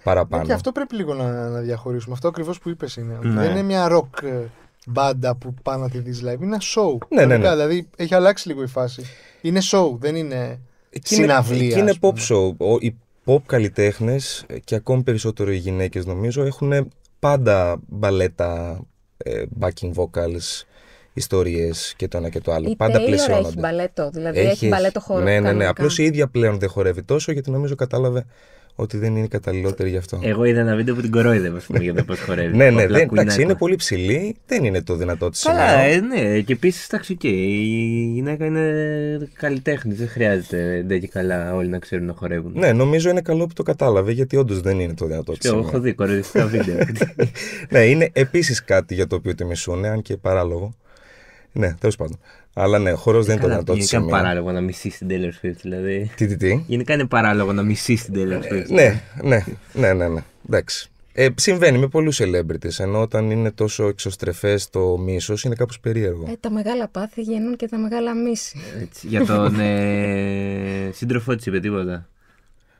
παραπάνω. Και αυτό πρέπει λίγο να, να διαχωρίσουμε. Αυτό ακριβώς που είπες είναι. ότι Ναι. Δεν είναι μια rock ε, μπάντα που πάει να τη δεις live. Είναι ένα show. Ναι, ναι, Κανονικά, ναι. Δηλαδή έχει αλλάξει λίγο η φάση. Είναι show, δεν είναι Εκεί είναι- συναυλία. Εκεί είναι ας πούμε. pop show. Ο- Οι pop καλλιτέχνες και ακόμη περισσότερο οι γυναίκες νομίζω έχουν πάντα μπαλέτα, ε, backing vocals, ιστορίες και το ένα και το άλλο. Η πάντα Taylor πλαισιώνονται. έχει μπαλέτο, δηλαδή έχει, μπαλέτο χώρο. Ναι, ναι, ναι. κανονικά. Απλώς η ίδια πλέον δεν χορεύει τόσο γιατί νομίζω κατάλαβε ότι δεν είναι η καταλληλότερη γι' αυτό. Εγώ είδα ένα βίντεο που την κορόιδευε, ας πούμε, για το πώς χορεύει. ναι, ναι, Απλά δεν, κουνάει εντάξει, είναι πάνω. πολύ ψηλή, δεν είναι το δυνατό της Καλά, ε, ναι, και επίσης εντάξει, οκ, η γυναίκα είναι καλλιτέχνης, δεν χρειάζεται ντε και καλά όλοι να ξέρουν να χορεύουν. Ναι, νομίζω είναι καλό που το κατάλαβε γιατί όντως δεν είναι το δυνατό της. Και εγώ έχω δει κοροϊδευτικά βίντεο. ναι, είναι επίσης κάτι για το οποίο τη μισούν, αν και παράλογο. Ναι, τέλος πάντων. Αλλά ναι, χορό δεν είναι το Καλά, δυνατό της Γενικά είναι παράλογο να μισείς την Taylor Swift, δηλαδή. Τι, τι, τι; Γενικά είναι παράλογο να μισείς την Taylor Swift. Ναι, ναι, ναι, ναι, ναι. Εντάξει. Ε, συμβαίνει με πολλούς celebrities, ενώ όταν είναι τόσο εξωστρεφές το μίσος είναι κάπως περίεργο. Ε, τα μεγάλα πάθη γεννούν και τα μεγάλα μίση. Έτσι, για τον ε, σύντροφό της είπε τίποτα;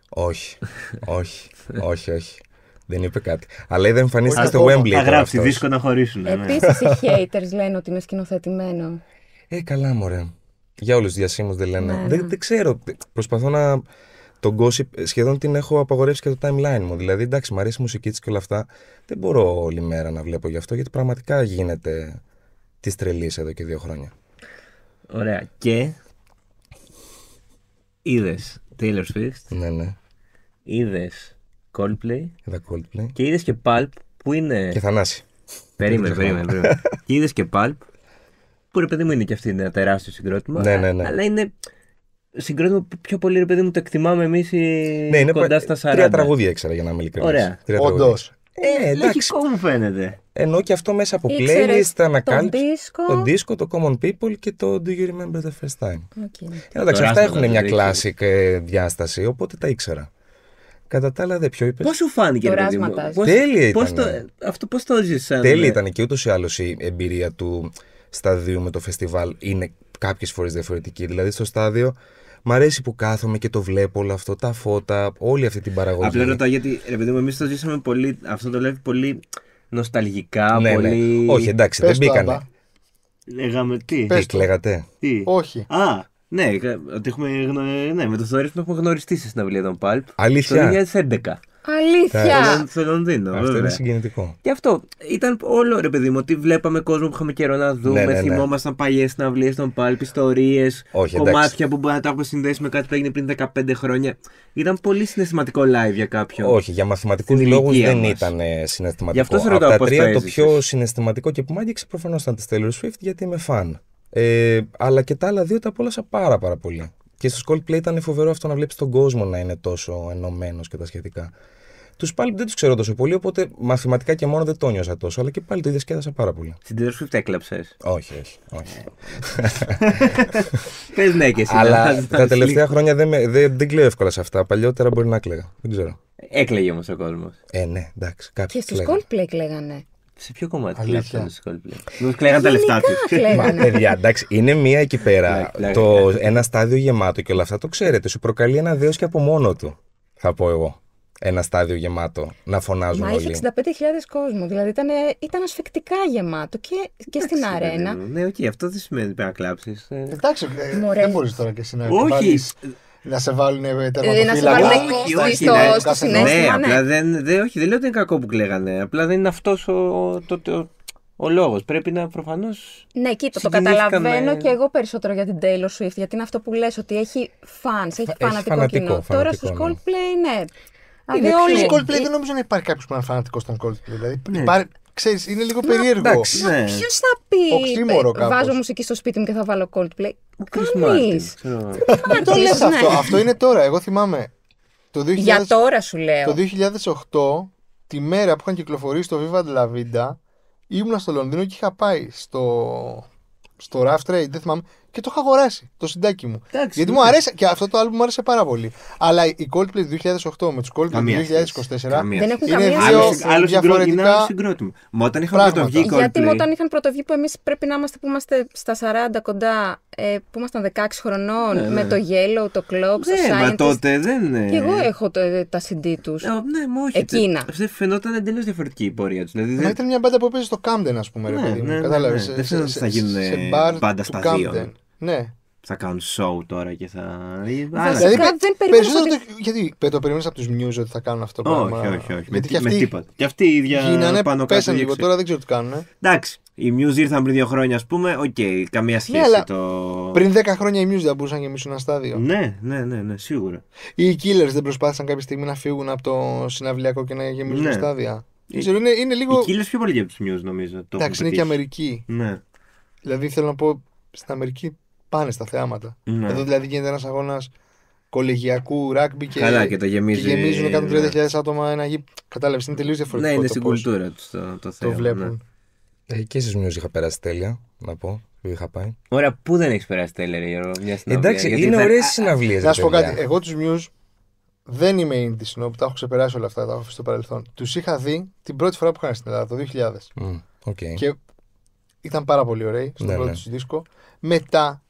όχι, όχι, όχι, όχι. Δεν είπε κάτι. Αλλά είδα εμφανίστηκε Όχι στο ακόμα. Wembley. Θα τώρα γράψει αυτός. δίσκο να χωρίσουν. ναι. Επίσης οι haters λένε ότι είναι σκηνοθετημένο. Ε, καλά, μωρέ. Για όλους τους διασύμους δεν λένε. Ναι, δεν, ναι. δεν ξέρω. Προσπαθώ να. Τον gossip σχεδόν την έχω απαγορεύσει και το timeline μου. Δηλαδή, εντάξει, μου αρέσει η μουσική της και όλα αυτά. Δεν μπορώ όλη μέρα να βλέπω γι' αυτό, γιατί πραγματικά γίνεται της τρελής εδώ και δύο χρόνια. Ωραία. Και είδες Taylor Swift, Ναι, ναι. είδες Coldplay; Είδα Coldplay. και είδες και Pulp που είναι. Και Θανάση. Περίμενε, Δεν το περίμενε. περίμενε. και είδες και Pulp που ρε παιδί μου είναι και αυτή ένα τεράστιο συγκρότημα. Ναι, ναι, ναι. Αλλά είναι συγκρότημα που πιο πολύ ρε παιδί μου το εκτιμάμε εμείς Ναι, είναι κοντά πα- στα 40. τρία τραγούδια ήξερα για να είμαι ειλικρινής. Ωραία. Τρία Όντως. τραγούδια. Ε, εντάξει. Λογικό μου φαίνεται. Ενώ και αυτό μέσα από Ήξερες playlist, το ανακάλυψα. δίσκο; Το disco, το Common People και το Do You Remember the First Time. Ok. Ε, Εντάξει, Τώρα αυτά άστο έχουν να μια το classic ε, διάσταση, οπότε τα ήξερα. Κατά τα άλλα, δεν ποιο είπες; Πώς σου φάνηκε, Το ρε παιδί μου; ράσματας. Πώς- Τέλεια πώς ήτανε. το, αυτό πώς το ζεις σαν. Τέλεια ήταν και ούτως ή άλλως η εμπειρία του σταδίου με το φεστιβάλ είναι κάποιες φορές διαφορετική. Δηλαδή στο στάδιο μ' αρέσει που κάθομαι και το βλέπω όλο αυτό, τα φώτα, όλη αυτή την παραγωγή. Απλά ρωτάω γιατί ρε παιδί μου, εμείς το ζήσαμε πολύ. Αυτό το λέει πολύ νοσταλγικά. ναι, πολύ. ναι. Όχι, εντάξει, Πες δεν το, μπήκανε. άμπα. Λέγαμε τι; Πες Τι το. λέγατε. τι; Όχι. Α, ναι, κα- ότι έχουμε γνω... ναι, με το Θοδωρή που έχουμε γνωριστεί στη συναυλία των Πάλπ. Αλήθεια; Το 2011. Αλήθεια. Στο- Στο Λονδίνο, Αυτό είναι βέβαια. συγκινητικό. Και αυτό ήταν όλο ρε παιδί μου, ότι βλέπαμε κόσμο που είχαμε καιρό να δούμε, Ναι, ναι, ναι. θυμόμασταν παλιές συναυλίες των Πάλπ, ιστορίες, Όχι, κομμάτια εντάξει. που μπορεί να τα έχουμε συνδέσει με κάτι που έγινε πριν 15 χρόνια. Ήταν πολύ συναισθηματικό live για κάποιον. Όχι, για μαθηματικούς Στην λόγους ηλικία δεν μας. ήταν ε, συναισθηματικό. Γι' αυτό σε Από ρωτάω τα πώς τρία, το το έζησες. πιο συναισθηματικό και που μ' άγγιξε προφανώς ήταν της Taylor Swift γιατί είμαι φαν. Ε, αλλά και τα άλλα δύο τα απόλαυσα πάρα πάρα πολύ. Και στο Coldplay ήταν φοβερό αυτό να βλέπεις τον κόσμο να είναι τόσο ενωμένος και τα σχετικά. Τους πάλι δεν τους ξέρω τόσο πολύ, οπότε μαθηματικά και μόνο δεν το νιώσα τόσο, αλλά και πάλι το διασκέδασα πάρα πολύ. Στην Taylor Swift έκλαψες; Όχι, όχι. όχι. Πες ναι και εσύ. αλλά να- να- τα τελευταία χρόνια δεν, με, δεν, δεν κλαίω εύκολα σε αυτά. Παλιότερα μπορεί να κλαίγα. Δεν ξέρω. Έκλαιγε όμως ο κόσμος. Ε, ναι, εντάξει. Και Κάποιοι στους κλαίγαν. Coldplay κλαίγανε. Σε ποιο κομμάτι Αλήθεια. κλάψανε στο Coldplay; Μου κλαίγαν τα λεφτά Γενικά τους. Μα, κλαίγανε. παιδιά, εντάξει, είναι μία εκεί πέρα. Πλάκα, πλάκα, το, πλάκα. ένα στάδιο γεμάτο και όλα αυτά το ξέρετε. Σου προκαλεί ένα δέος και από μόνο του. Θα πω εγώ. Ένα στάδιο γεμάτο. Να φωνάζουν Μα είχε όλοι. 65.000 κόσμο. Δηλαδή ήταν, ήταν ασφυκτικά γεμάτο και, και στην αρένα. Ναι, οκ, αυτό δεν σημαίνει ότι πρέπει να κλάψεις. Εντάξει, ε, Μωρές. δεν μπορείς τώρα και εσύ να Όχι. βάλεις- να σε βάλουν ε, Ε, να σε τερματοφύλακα. βάλουν όχι, στο- όχι, στο- ναι. στο Κάθε Ναι, συναίσθημα, ναι. απλά δεν, δεν, όχι, δεν λέω ότι είναι κακό που κλαίγανε. Απλά δεν είναι αυτός ο, το, το, ο λόγος. Πρέπει να προφανώς. Ναι, κοίτα, το Συγκινήθηκαν καταλαβαίνω με- και εγώ περισσότερο για την Taylor Swift. Γιατί είναι αυτό που λες ότι έχει fans, έχει Έχει φανατικό, φανατικό, κοινό. Τώρα φανατικό, στους ναι. Coldplay, ναι. Είναι Δηλαδή όλοι... Στους Coldplay δεν νομίζω να υπάρχει κάποιος που να είναι φανατικός στον Coldplay. Δηλαδή, Ναι. υπάρχει- ξέρεις, είναι λίγο περίεργο. εντάξει. Ναι. Ποιος θα πει, Οξύμορο κάπως. βάζω μουσική στο σπίτι μου και θα βάλω Coldplay. Chris Martin. Κανείς. ξέρω. Μην το λες Ναι. αυτό. Αυτό είναι τώρα. Εγώ θυμάμαι το 2000 Για τώρα σου λέω. Το 2008, τη μέρα που είχαν κυκλοφορήσει στο Viva la Vida, ήμουνα στο Λονδίνο και είχα πάει στο, στο Rough Trade, δεν θυμάμαι, και το είχα αγοράσει το συντάκι μου. Εντάξει, Γιατί ναι. μου αρέσει και αυτό το album μου άρεσε πάρα πολύ. Αλλά η Coldplay του 2008 με τους Coldplay του Καμία 2024 σχέση. Καμία Δεν σχέση. έχουν είναι καμία δύο Άλλο, σχέση. άλλος, συγκρό... είναι διαφορετικά άλλος συγκρότημα. Μα όταν είχαν πράγματα. πρωτοβγεί Γιατί Coldplay. όταν είχαν πρωτοβγεί που εμείς πρέπει να είμαστε που είμαστε στα 40 κοντά, ε, που ήμασταν 16 χρονών, Ναι, με ναι. το Yellow, το Clock, το Ναι, μα Scientist. τότε δεν είναι. Και εγώ έχω το, ε, τα CD τους. Ε, Ναι, μα όχι. Εκείνα. Αυτή φαινόταν εντελώς διαφορετική η πορεία τους. Δηλαδή, Μα δεν- ήταν μια μπάντα που έπαιζε στο Camden, ας πούμε, ρε Ναι, παιδί μου. ναι, ναι, Κατάλαβες, ναι. σε- Δεν σε- φαίνεται ότι θα σε- γίνουν, σε ε, μπαρ μπάντα του στα δύο. Camden. Ναι. θα κάνουν show τώρα και θα. Βασικά, Άλλα. Δηλαδή, δεν πε- περίμενες περισσότερο ότι- το- Γιατί πε- το περίμενε από τους News ότι θα κάνουν αυτό το Όχι, πράγμα; όχι, όχι. Με, Γιατί τι- και με αυτοί τίποτα. Και αυτοί οι ίδια γίνανε, πάνω κάτω. πέσαν λίγο διεξε- τώρα, δεν ξέρω τι κάνουν. Εντάξει. Οι Muse ήρθαν πριν δύο χρόνια, ας πούμε. Οκ, καμία σχέση Ναι, αλλά το. Πριν 10 χρόνια οι News δεν μπορούσαν να γεμίσουν ένα στάδιο. Ναι, ναι, ναι, ναι, σίγουρα. Ή οι Killers δεν προσπάθησαν κάποια στιγμή να φύγουν από το συναυλιακό και να γεμίσουν Ναι. στάδια. Οι- Δεν ξέρω, είναι, είναι λίγο. Οι Killers πιο πολύ για τους Muse, νομίζω. το Εντάξει, έχουν είναι και πετύχει. Αμερική. Ναι. Δηλαδή θέλω να πω, στην Αμερική πάνε στα θεάματα. ναι. Εδώ δηλαδή γίνεται ένας αγώνας κολεγιακού ράγμπι και, Καλά, και το γεμίζει. και γεμίζουν 130.000 άτομα ένα γη. Κατάλαβες, είναι τελείως διαφορετικό. Ναι, είναι το στην πώς κουλτούρα τους το, το Το θέμα. ναι. βλέπουν. Ε, και στους Muse είχα περάσει τέλεια, να πω, που είχα πάει. Ωραία, πού δεν έχεις περάσει τέλεια, ρε Γιώργο, μια συναυλία. Εντάξει, γιατί είναι θα- ωραίες α, συναυλίες. Να σου πω κάτι, εγώ τους Muse δεν είμαι indie snob, τα έχω ξεπεράσει όλα αυτά, τα έχω αφήσει στο παρελθόν. Τους είχα δει την πρώτη φορά που είχαν στην Ελλάδα, το 2000. Οκ. Και ήταν πάρα πολύ ωραίοι στον Ναι, πρώτο ναι. τους δίσκο. Μετά.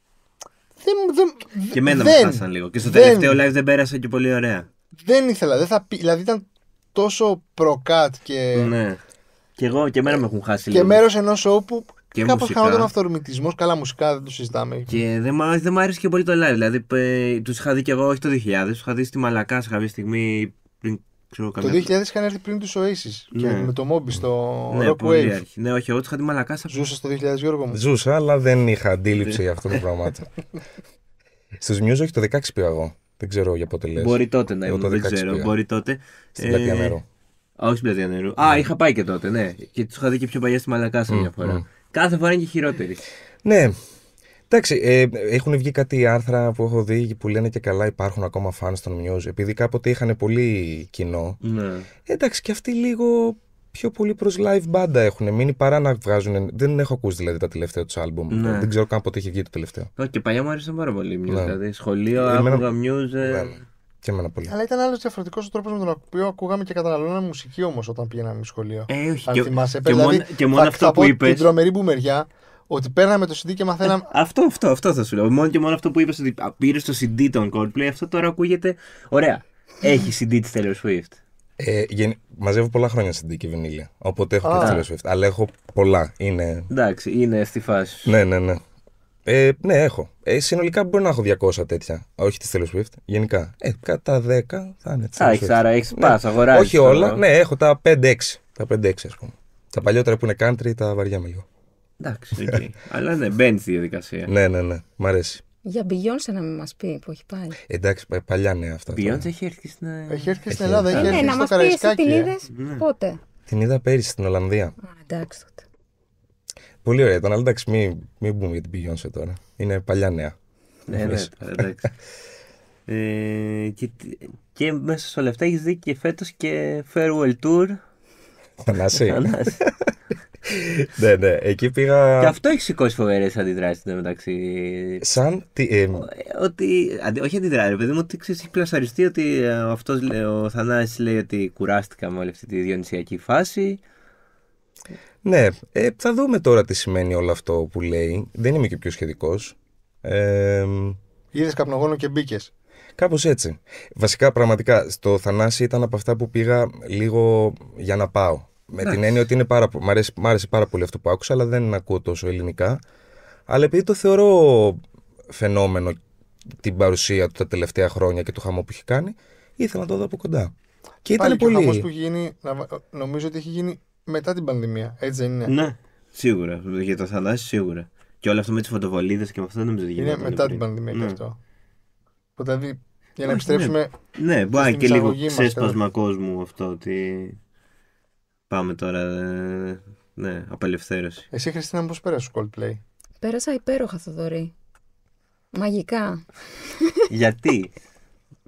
Δεν, μου- δεν, Και εμένα δεν, με χάσαν λίγο. Και στο δεν- τελευταίο live δεν πέρασε και πολύ ωραία. Δεν ήθελα, δεν θα πει. Δηλαδή ήταν τόσο προκάτ και, Ναι. Και εγώ και εμένα με έχουν χάσει και λίγο. μέρος ενός show που Και κάπω μουσικά. χανόταν αυθορμητισμός. Καλά, μουσικά δεν το συζητάμε. Και δεν μ' δεν μ' άρεσε και πολύ το live. Δηλαδή, τους είχα δει και εγώ, όχι το 2000, τους είχα δει στη Μαλακά σε κάποια στιγμή πριν. Ξέρω, Το καμιά- 2000 είχαν έρθει πριν τους Oasis και Ναι. με το Moby στο Ναι, Rock πολύ Wave. αρχή. Ναι, όχι, εγώ τους είχα δει Μαλακάς. σε- Ζούσα το 2000 Γιώργο μου. Ζούσα, αλλά δεν είχα αντίληψη για αυτό το πράγμα. Στους News, όχι το 16 πήγα εγώ. Δεν ξέρω για πότε λες. Μπορεί τότε να Εγώ ήμουν, το δεν 16 ξέρω. πήγα. Μπορεί τότε. Στην πλατεία νερού. Α, όχι στην πλατεία νερού. Α, είχα πάει και τότε, ναι. Και τους είχα δει και πιο παλιά στη Μαλακά σε μια φορά. Κάθε φορά είναι και χειρότερη. Ναι. Εντάξει, ε, έχουν βγει κάτι άρθρα που έχω δει που λένε και καλά υπάρχουν ακόμα fans των News. Επειδή κάποτε είχαν πολύ κοινό. Ναι. Ε, εντάξει, και αυτοί λίγο πιο πολύ προς live μπάντα έχουν μείνει παρά να βγάζουν. Δεν έχω ακούσει δηλαδή τα τελευταία τους άλμπουμ. Ναι. Δεν ξέρω καν πότε έχει βγει το τελευταίο. Όχι, και παλιά μου άρεσαν πάρα πολύ οι Muse. Ναι. Δηλαδή, σχολείο, Εμένα- άκουγα Muse. ε, Ναι, ναι. Και εμένα πολύ. Αλλά ήταν άλλος διαφορετικός ο τρόπος με τον οποίο ακούγαμε και καταναλώναμε μουσική όμως όταν πήγαμε σχολείο. Ε, όχι. Αν Και, θυμάσαι. και, δηλαδή, μόνο, και μόνο θα, αυτό θα που πω είπες. Την τρομερή μπουμεριά ότι παίρναμε το CD και μαθαίναμε. Αυτό, αυτό, αυτό θα σου λέω. Μόνο και μόνο αυτό που είπες ότι πήρες το CD των Coldplay, αυτό τώρα ακούγεται. Ωραία. Έχει CD της Taylor Swift. Ε, γεν- Μαζεύω πολλά χρόνια στην και βινίλια. Οπότε έχω Α. και τη Taylor Swift. Αλλά έχω πολλά. Είναι. Εντάξει, είναι στη φάση. σου. Ναι, ναι, ναι. Ε, ναι, έχω. Ε, συνολικά μπορεί να έχω 200 τέτοια. Όχι της Taylor Swift. Γενικά. Ε, κατά 10 θα είναι της Α, Taylor έχεις, Swift. άρα έχεις Ναι. πας, αγοράζεις. Όχι το- όλα. Ναι, έχω τα 5-6. Τα 5-6 ας πούμε. Τα παλιότερα που είναι country τα βαριάμαι λίγο. Εντάξει, οκ. Αλλά ναι, μπαίνει στη διαδικασία. Ναι, ναι, ναι. Μ' αρέσει. Για Beyoncé να μην μας πει που έχει πάει. Εντάξει, πα- παλιά νέα αυτά. τώρα. Beyoncé έχει έρθει στην. Έχει έρθει και στην Έχει Ελλάδα, έρθει. έχει ναι, έρθει να στο μας πει εσύ Καραϊσκάκι. την ε. είδες Ναι. πότε; Την είδα πέρυσι στην Ολλανδία. Α, εντάξει τότε. Πολύ ωραία ήταν, αλλά εντάξει, μην, μην μπούμε για την Beyoncé τώρα. Είναι παλιά νέα. Ναι, ναι, τώρα, εντάξει. Ε, και, και μέσα σε όλα αυτά έχεις δει και φέτος και farewell tour. Θανάση. Θανάση. ναι, ναι. Εκεί πήγα. και αυτό έχει σηκώσει φοβερές αντιδράσεις μεταξύ. Σαν. Τι, ε, Ε, Ότι, αντι, όχι αντιδράσει, παιδί μου, ότι ξέρεις, έχει πλασαριστεί ότι ε, ο, αυτός, λέ- ο Θανάσης λέει ότι κουράστηκα με όλη αυτή τη διονυσιακή φάση. ναι, ε, θα δούμε τώρα τι σημαίνει όλο αυτό που λέει. Δεν είμαι και πιο σχετικός. Ε, Είδε καπνογόνο και μπήκες. Κάπως έτσι. Βασικά, πραγματικά, στο Θανάση ήταν από αυτά που πήγα λίγο για να πάω. Με την έννοια ότι είναι πάρα, πο- μ, αρέσει, μ' άρεσε πάρα πολύ αυτό που άκουσα, αλλά δεν ακούω τόσο ελληνικά. Αλλά επειδή το θεωρώ φαινόμενο την παρουσία του τα τελευταία χρόνια και το χαμό που έχει κάνει, ήθελα να το δω από κοντά. Και ήταν Πάλι και ο πολύ. χαμός που έχει γίνει, να βα- νομίζω ότι έχει γίνει μετά την πανδημία. Έτσι δεν είναι; Ναι, σίγουρα. Για το Θανάση σίγουρα. Και όλο αυτό με τις φωτοβολίδες και με αυτό δεν νομίζω ότι Είναι γινόταν μετά πριν. την πανδημία και Ναι. αυτό. Οπότε δηλαδή, για να Όχι, επιστρέψουμε. Ναι, μπορεί να είναι στην και λίγο εισαγωγή μας, ξέσπασμα κόσμου αυτό ότι πάμε τώρα. ε, Ναι, απελευθέρωση. Εσύ, Χριστίνα, πώς πέρασες το Coldplay; Πέρασα υπέροχα, Θοδωρή. Μαγικά. γιατί;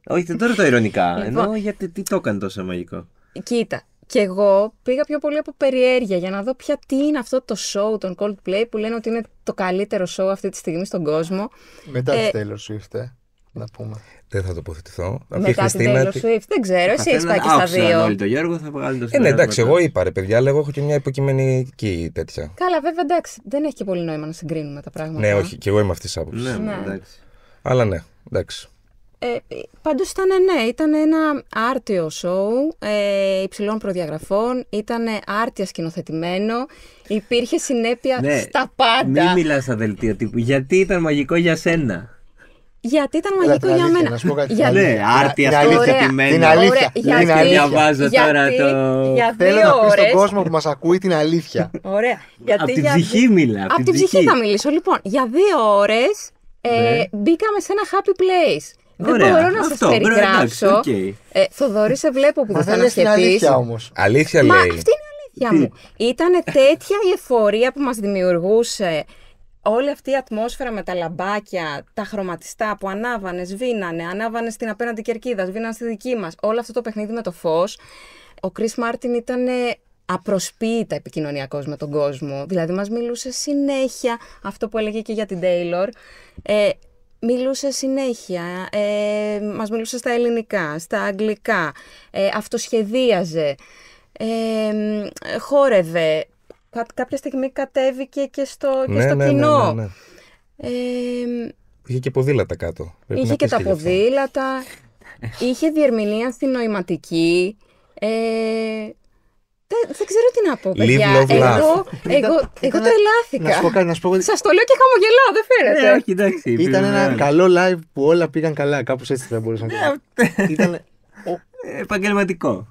Όχι, δεν τώρα το ηρωνικά. Λοιπόν. Ενώ γιατί τι το έκανε τόσο μαγικό. Κοίτα, και εγώ πήγα πιο πολύ από περιέργεια για να δω πια τι είναι αυτό το show των Coldplay που λένε ότι είναι το καλύτερο show αυτή τη στιγμή στον κόσμο. Μετά Ε, της Taylor Swift, ε, να πούμε. Δεν θα τοποθετηθώ. Από τη Μετά την Χριστίνα. Taylor τι- Swift. Δεν ξέρω, εσύ έχεις πάει και στα Άκουσαν δύο. όλοι το Γιώργο, θα βγάλουν το Ε, ναι, εντάξει, συμπέρασμα εγώ είπα ρε παιδιά, αλλά εγώ έχω και μια υποκειμενική τέτοια. Καλά, βέβαια εντάξει, δεν έχει και πολύ νόημα να συγκρίνουμε τα πράγματα. Ναι, όχι, και εγώ είμαι αυτής της άποψης. Ναι, Ναι. εντάξει. Αλλά ναι, εντάξει. Ε, πάντως ήταν ναι, ήταν ένα άρτιο σοου ε, υψηλών προδιαγραφών, ήταν άρτια σκηνοθετημένο, υπήρχε συνέπεια Ναι, στα πάντα. Μην μιλάς στα δελτία τύπου. Γιατί ήταν μαγικό για σένα. Γιατί ήταν Έλα, μαγικό την για αλήθεια, μένα. να σου πω κάτι. Για- Ναι, Την άρτια αλήθεια, σκηνοθετημένο. Την αλήθεια. Ωραία, την γιατί- αλήθεια. διαβάζω τώρα το- Για Θέλω δύο να πεις στον ώρες. κόσμο που μας ακούει την αλήθεια. Ωραία. Γιατί Απ' την για ψυχή δι- μιλά. Απ' την ψυχή θα μιλήσω. Λοιπόν, για δύο ώρες ε, Ναι. μπήκαμε σε ένα happy place. Δεν Ωραία, μπορώ να αυτό, σας μπράβο, περιγράψω. εντάξει, οκ. Ε, Ε, Θοδωρή, σε βλέπω που Μα δεν δεν θα λες την αλήθεια ανασχετήσεις. όμως. Αλήθεια Μα λέει. αυτή είναι η αλήθεια μου. Ήταν τέτοια η εφορία που μας δημιουργούσε όλη αυτή η ατμόσφαιρα με τα λαμπάκια, τα χρωματιστά που ανάβανε, σβήνανε, ανάβανε στην απέναντι κερκίδα, σβήνανε στη δική μας. Όλο αυτό το παιχνίδι με το φως. Ο Chris Μάρτιν ήταν απροσποίητα επικοινωνιακός με τον κόσμο. Δηλαδή μας μιλούσε συνέχεια, αυτό που έλεγε και για την Taylor, ε, μιλούσε συνέχεια, ε, μας μιλούσε στα ελληνικά, στα αγγλικά, ε, αυτοσχεδίαζε, ε, μ, χόρευε. Κα- κάποια στιγμή κατέβηκε και στο, και Ναι, στο ναι, ναι, κοινό. ναι, ναι. Ε, Είχε και ποδήλατα κάτω. Πρέπει είχε να και πεις τα γι' αυτό. ποδήλατα, είχε διερμηνία στην νοηματική. Ε, δεν, δεν ξέρω τι να πω, παιδιά. Live, love, laugh. εγώ, εγώ, εγώ Ήταν- τρελάθηκα. Να σου πω κάτι, να σου πω κάτι. Σας το λέω και χαμογελάω, δεν φαίνεται. Ναι, όχι, εντάξει. Ήταν ένα επιβεβαιώνω. καλό live που όλα πήγαν καλά. Κάπως έτσι θα μπορούσα να το πω. Ήταν. Ε, Επαγγελματικό.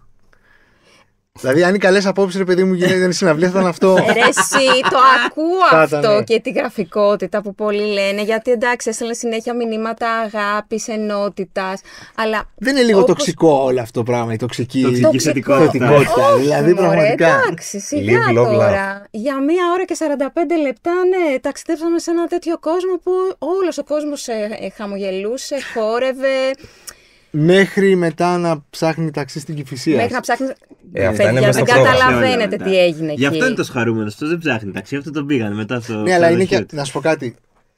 Δηλαδή, αν οι καλές απόψεις, ρε παιδί μου, γίνεται συναυλία, θα ήταν αυτό. Ρε εσύ, το ακούω Θα αυτό ήτανε. και τη γραφικότητα που πολλοί λένε, γιατί εντάξει, έστελνε συνέχεια μηνύματα αγάπης, ενότητας, αλλά... Δεν είναι λίγο όπως- τοξικό όλο αυτό το πράγμα, η τοξική Τοξική Τοξικό. θετικότητα. θετικότητα. Όχι, Δηλαδή, μωρέ, πραγματικά. Εντάξει, σιγά Live, love, τώρα. Για μία ώρα και 45 λεπτά, ναι, ταξιδέψαμε σε ένα τέτοιο κόσμο που όλος ο κόσμος ε, ε, χαμογελούσε, χόρευε, Μέχρι μετά να ψάχνει ταξί στην Κυφυσία. μέχρι να ψάχνει. Ε, αυτά Παιδιά, είναι μέσα δεν στο πρόγραμμα. καταλαβαίνετε τι έγινε Γι' αυτό εκεί. είναι τόσο χαρούμενος. Αυτό δεν ψάχνει ταξί. Αυτό τον πήγαν μετά στο. Ναι, αλλά είναι ξενοδοχείο και. του. Να σου πω κάτι.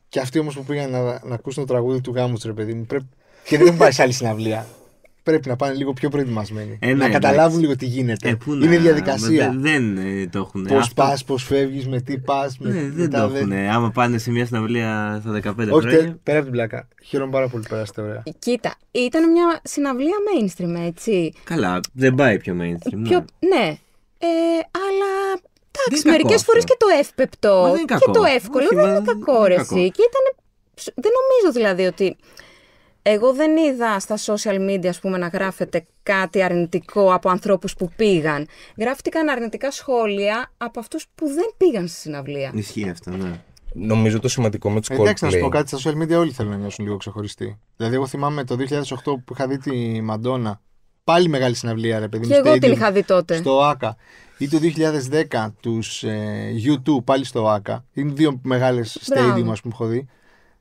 Και αυτοί όμως που πήγαν να, να ακούσουν το τραγούδι του γάμου τους, ρε παιδί μου, πρέπει. Και δεν έχουν πάει σε άλλη συναυλία. Πρέπει να πάνε λίγο πιο προετοιμασμένοι. Ε, ναι, να εντάξει. καταλάβουν λίγο τι γίνεται. Ε, πού είναι να- διαδικασία. Δεν, δεν ε, το έχουν. Πώς Αυτό- πας, πώς φεύγεις, με τι πας. Ναι, δεν το έχουν. Άμα πάνε σε μια συναυλία στα 15 Όχι, χρόνια. τε- πέρα από την πλάκα. Χαίρομαι πάρα πολύ που περάσετε ωραία. Κοίτα, ήταν μια συναυλία mainstream, έτσι. Καλά, δεν πάει πιο mainstream. ναι. Πιο... Ναι. Ε, αλλά Εντάξει, κακό μερικές αυτό. φορέ και το εύπεπτο Μα δεν είναι και κακό. το εύκολο Όχι, δεν μα είναι δεν κακό, είναι ρε, κακό. εσύ. Και ήταν. Δεν νομίζω δηλαδή ότι. Εγώ δεν είδα στα social media, ας πούμε, να γράφεται κάτι αρνητικό από ανθρώπους που πήγαν. Γράφτηκαν αρνητικά σχόλια από αυτούς που δεν πήγαν στη συναυλία. Ισχύει αυτό, ναι. Νομίζω το σημαντικό με του Εντάξει, να σου πω Coldplay. κάτι, στα social media όλοι θέλουν να νιώσουν λίγο ξεχωριστοί. Δηλαδή, εγώ θυμάμαι το 2008 που είχα δει τη Μαντόνα. Πάλι μεγάλη συναυλία, ρε παιδί μου. Και εγώ την stadium, είχα δει τότε. Στο ΆΚΑ. Ή το 2010 τους ε, U2 πάλι στο ΆΚΑ. Είναι δύο μεγάλες Μπράβο. stadium, ας πούμε, έχω δει.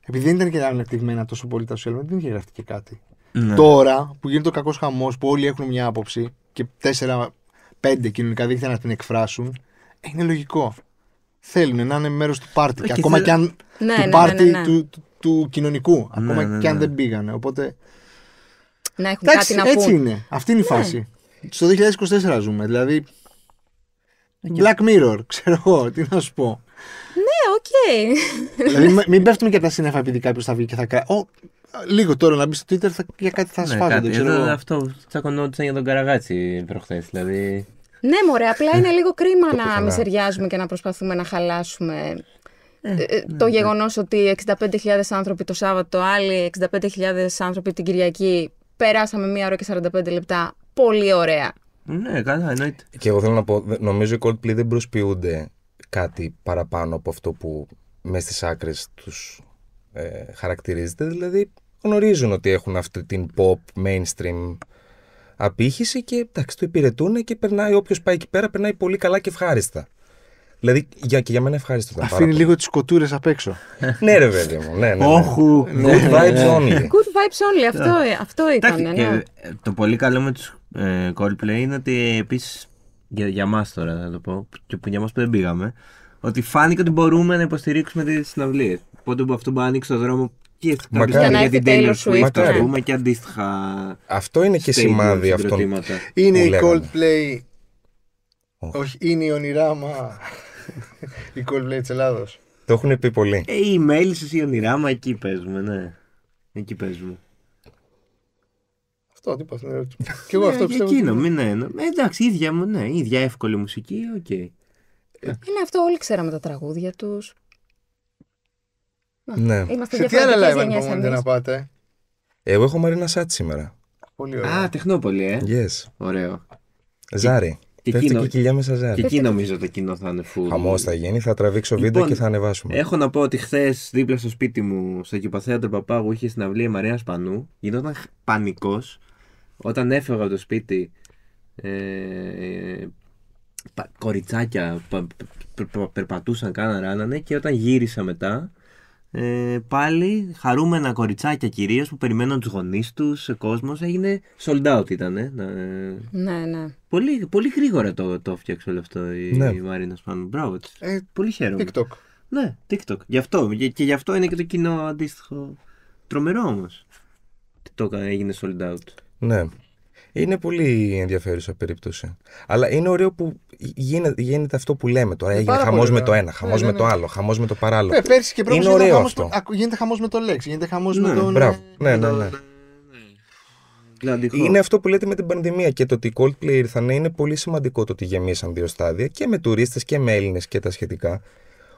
Επειδή δεν ήταν και ανεπτυγμένα τόσο πολύ τα social media, δεν είχε γραφτεί και κάτι. ναι. Τώρα που γίνεται ο κακός χαμός, που όλοι έχουν μια άποψη και τέσσερα-πέντε κοινωνικά δίκτυα να την εκφράσουν, ε, είναι λογικό. Θέλουν να είναι μέρος του πάρτι. Και Όχι, ακόμα θε- και αν. Ναι, του ναι, ναι, πάρτι ναι, ναι. Του, του, του κοινωνικού. Ακόμα ναι, και αν ναι. δεν πήγανε. Οπότε. Να έχουν Εντάξει, κάτι να έτσι πούν. είναι. Αυτή είναι η Ναι. φάση. Στο 2024 ζούμε. Δηλαδή. Black Mirror, ξέρω εγώ, τι να σου πω. Ναι, οκ. δηλαδή, μ- μην πέφτουμε κι απ' τα σύννεφα επειδή κάποιος θα βγει και θα κάνει. λίγο τώρα να μπει στο Twitter θα, για κάτι θα Ναι, σφάζονται, κάτι. ξέρω Εδώ εγώ. αυτό τσακωνόντουσαν για τον Καραγάτσι προχθές. Δηλαδή. Ναι, μωρέ, απλά είναι λίγο κρίμα να πουθενά. μιζεριάζουμε και να προσπαθούμε να χαλάσουμε ε, ε, το γεγονός ότι 65.000 άνθρωποι το Σάββατο, άλλοι 65.000 άνθρωποι την Κυριακή, περάσαμε μία ώρα και 45 λεπτά. Πολύ ωραία. Ναι, καλά, εννοείται. Και εγώ θέλω να πω, δε- νομίζω οι Coldplay δεν προσποιούνται κάτι παραπάνω από αυτό που μέσα στις άκρες τους ε, χαρακτηρίζεται. Δηλαδή γνωρίζουν ότι έχουν αυτή την pop, mainstream απήχηση και εντάξει, το υπηρετούν και περνάει, όποιος πάει εκεί πέρα περνάει πολύ καλά και ευχάριστα. Δηλαδή για, και για μένα ευχάριστο ήταν πάρα Αφήνει πολύ. λίγο τις κοτούρες απ' έξω. Ναι ρε παιδί μου, ναι, ναι, ναι. Όχου. Good vibes only. Good vibes only, αυτό, αυτό ήταν. Εντάξει, Ναι. και ε, το πολύ καλό με τους ε, Coldplay είναι ότι επίσης για, για μας τώρα θα το πω, και που για μας που δεν πήγαμε, ότι φάνηκε ότι μπορούμε να υποστηρίξουμε τις συναυλίες. Οπότε που αυτό μπορεί να ανοίξει το δρόμο και κάποιος Μακάρι. να Για για να την έρθει Taylor Taylor Swift, Swift, ας ναι. πούμε, και αντίστοιχα Αυτό είναι και stadium σημάδι αυτών. συγκροτήματα. Είναι που η λέγαμε. Coldplay. Όχι. Όχι, είναι η ονειράμα. η Coldplay της Ελλάδος. Το έχουν πει πολύ. Ε, οι Μέλισσες ή η Ονειράμα, εκεί παίζουμε, ναι. Εκεί παίζουμε. Αυτό, τι είπα στην ερώτηση. Και εγώ αυτό Ε, πιστεύω. Εκείνο, ότι- μην ναι, ναι. Ε, εντάξει, ίδια, μου, ναι, ίδια εύκολη μουσική, οκ. Είναι αυτό, όλοι ξέραμε τα τραγούδια τους. Ναι. Είμαστε Σε τι άλλα διαφορετικές live γενιές ανυπομονείτε εμείς. να πάτε; Εγώ έχω Μαρίνα Σάτ σήμερα. Πολύ ωραία. Α, τεχνόπολη, ε. Yes. Ωραίο. Ζάρι. και Πέφτει εκείνο- και κοιλιά μέσα Και ζάρι. εκεί νομίζω το κοινό θα είναι full. Χαμός θα γίνει, θα τραβήξω βίντεο Λοιπόν, και θα ανεβάσουμε. Έχω να πω ότι χθες δίπλα στο σπίτι μου, στο κυπαθέατρο Παπάγου, είχε συναυλία η Μαρία Σπανού. Γινόταν πανικός. Όταν έφευγα από το σπίτι, ε, πα- κοριτσάκια πα- πε- πε- περπατούσαν, κάναν ράνανε και όταν γύρισα μετά, ε, πάλι χαρούμενα κοριτσάκια κυρίως που περιμένουν τους γονείς τους, σε κόσμος, έγινε sold out ήταν. Ε, να- Ναι, ναι. πολύ, πολύ γρήγορα το, το έφτιαξε όλο αυτό η, Ναι. η Μαρίνα Σπανού. Μπράβο της. Ε, Πολύ χαίρομαι. TikTok. Ναι, TikTok. Γι' αυτό. Και, και γι' αυτό είναι και το κοινό αντίστοιχο. Τρομερό όμως. Τι το έκανε, έγινε sold out. Ναι. Είναι πολύ ενδιαφέρουσα περίπτωση. Αλλά είναι ωραίο που γίνεται, γίνεται αυτό που λέμε τώρα. Έγινε πάρα χαμός πολύ με ωραίο. το ένα, Ναι, χαμός ναι, με ναι. το άλλο, χαμός με το παράλληλο. Ναι, πέρσι και πρόπερσι Είναι γίνεται ωραίο χαμός αυτό. με- ακου- Γίνεται χαμός με το Lex. Γίνεται χαμός Ναι, με τον. Μπράβο. ε, Ναι, με ναι, τον- ναι. Δηλαδή, Είναι αυτό που λέτε με την πανδημία και το ότι οι Coldplay ήρθαν είναι πολύ σημαντικό το ότι γεμίσαν δύο στάδια και με τουρίστες και με Έλληνες και τα σχετικά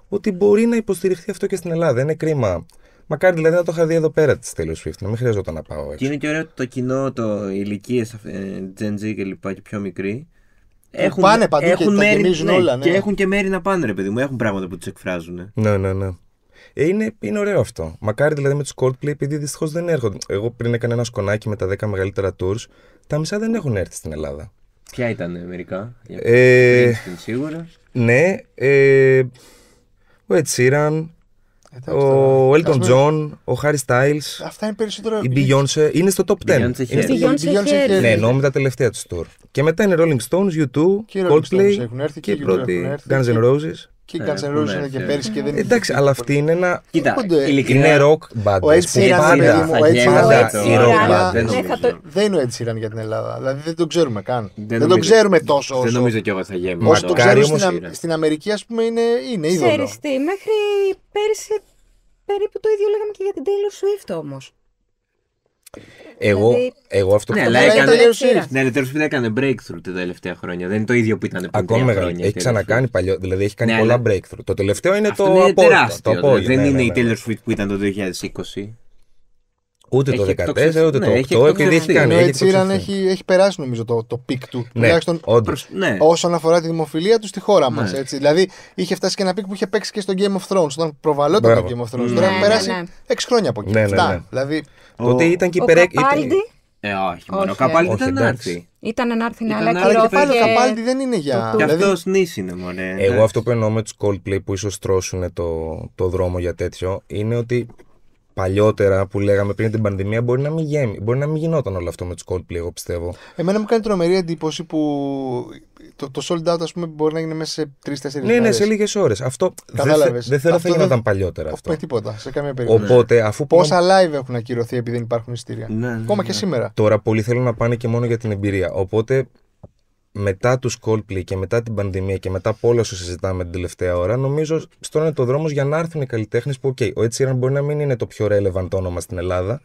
ότι μπορεί να υποστηριχθεί αυτό και στην Ελλάδα. Είναι κρίμα. Μακάρι δηλαδή να το είχα δει εδώ πέρα τη Taylor Swift, να μην χρειαζόταν να πάω Και έξω. είναι και ωραίο ότι το κοινό, το ηλικίες Gen Z και λοιπά και πιο μικροί. πάνε παντού και τα μέρη, γεμίζουν όλα, ναι. Και έχουν και μέρη να πάνε, ρε παιδί μου. Έχουν πράγματα που τους εκφράζουν. Ναι, ναι, ναι. Ε, είναι, είναι ωραίο αυτό. Μακάρι δηλαδή με τους Coldplay, επειδή δυστυχώς δεν έρχονται. Εγώ πριν έκανα ένα σκονάκι με τα 10 μεγαλύτερα tours, τα μισά δεν έχουν έρθει στην Ελλάδα. Ποια ήταν μερικά; Για Ε, Princeton, σίγουρα. Ναι, ε, ο Ed Sheeran, Εντάξει, ο τώρα. Elton Ας πούμε, John, ο Harry Styles, Αυτά είναι περισσότερο. η Beyoncé. Είναι στο top 10. Beyoncé Είναι χέρι. στο- Beyoncé Beyoncé χέρι. χέρι. Ναι, εννοώ με τα τελευταία τους tour. Και μετά είναι Rolling Stones, U2, Και οι Rolling Stones Coldplay έχουν έρθει και και οι η U2 πρώτη έχουν έρθει Guns και- N' Roses. Και οι Ε, Guns N' έχουν Roses είναι έρθει, και ε. πέρσι και δεν Εντάξει, αλλά αυτή είναι ένα. Κοίτα, Έρχονται- ειλικρινά. Είναι rock band. Ο Ed που Sheeran, πάντα παιδί μου, ο Ed Sheeran- πάντα ο Ed η rock Sheeran- band. δεν Ναι, θα το- νομίζω. Δεν είναι ο Ed Sheeran για την Ελλάδα. Δηλαδή δεν τον ξέρουμε καν. Δεν, τον νομίζω- ξέρουμε τόσο όσο. Δεν νομίζω κι εγώ θα γέμω. Όσο τον Μακάρι ξέρουν όμως- στην, Α- στην Αμερική, ας πούμε, είναι, είναι είδωλο. Ξέρεις τι, μέχρι πέρσι περίπου το ίδιο λέγαμε και για την Taylor Swift όμως. Εγώ, Δηλαδή, εγώ αυτό Ναι, που αλλά είναι έκανε. τελείως σειρά. shift. Ναι, Taylor Swift έκανε breakthrough τα τελευταία χρόνια. Δεν είναι το ίδιο που ήταν πριν Ακόμα τρία μεγαλύτερο. χρόνια. η Έχει Taylor ξανακάνει Swift. παλιό. Δηλαδή έχει κάνει Ναι, πολλά αλλά- breakthrough. Το τελευταίο είναι Αυτό το είναι απόγευμα. τεράστιο. Το απόγευμα. δεν ναι, είναι ναι, η ναι. Taylor Swift που ήταν το 2020. Ούτε το Έχει 14, εκτοξευθεί. ούτε Ναι, το έχει 8, επειδή έχει εκτοξευθεί. κάνει. Ενώ έχει η Τσίραν εκτοξευθεί. έχει, έχει περάσει νομίζω το, το πικ του. Ναι, Τουλάχιστον όντως. Προς- Ναι. όσον αφορά τη δημοφιλία του στη χώρα Ναι. μα. Δηλαδή είχε φτάσει και ένα πικ που είχε παίξει και στο Game of Thrones. Όταν προβαλόταν το Μπράβο. Game of Thrones. Ναι, Τώρα ναι, έχουν περάσει ναι. 6 χρόνια από εκεί. Ναι, ναι, Φτά. ναι. Δηλαδή Τότε Ο- ήταν και Ο υπερ... Καπάλντι; Ε, όχι, μόνο. Ο Όχι, Καπάλτη όχι, ήταν να εντάξει. έρθει. ήταν να έρθει, ναι, Ήταν αλλά να Αλλά και έρθει πάλι ο κυρώθηκε. Καπάλντι δεν είναι για. Και δηλαδή, αυτός νης είναι, μωρέ. Εγώ αυτό που εννοώ με τους Coldplay που ίσως τρώσουν το, το δρόμο για τέτοιο είναι ότι παλιότερα που λέγαμε πριν την πανδημία μπορεί να μην, γέμι, μπορεί να μην γινόταν όλο αυτό με τους Coldplay εγώ πιστεύω. Εμένα μου κάνει τρομερή εντύπωση που το, το sold out ας πούμε, μπορεί να γίνει μέσα σε 3-4 Ναι, ναι, σε λίγες ώρες. Αυτό δεν, Κατάλαβες. θε- δεν θέλω να Αυτό γινόταν δεν- παλιότερα Όχι αυτό. με τίποτα, σε καμία περίπτωση. Οπότε αφού πάμε- Πόσα live έχουν ακυρωθεί επειδή δεν υπάρχουν εισιτήρια; Ναι, ναι, Ακόμα ναι. και σήμερα. Τώρα πολλοί θέλουν να πάνε και μόνο για την εμπειρία. Οπότε μετά τους Coldplay και μετά την πανδημία και μετά από όλα όσα συζητάμε την τελευταία ώρα, νομίζω στρώνε το δρόμο για να έρθουν οι καλλιτέχνες που, OK, ο Ed Sheeran μπορεί να μην είναι το πιο relevant όνομα στην Ελλάδα,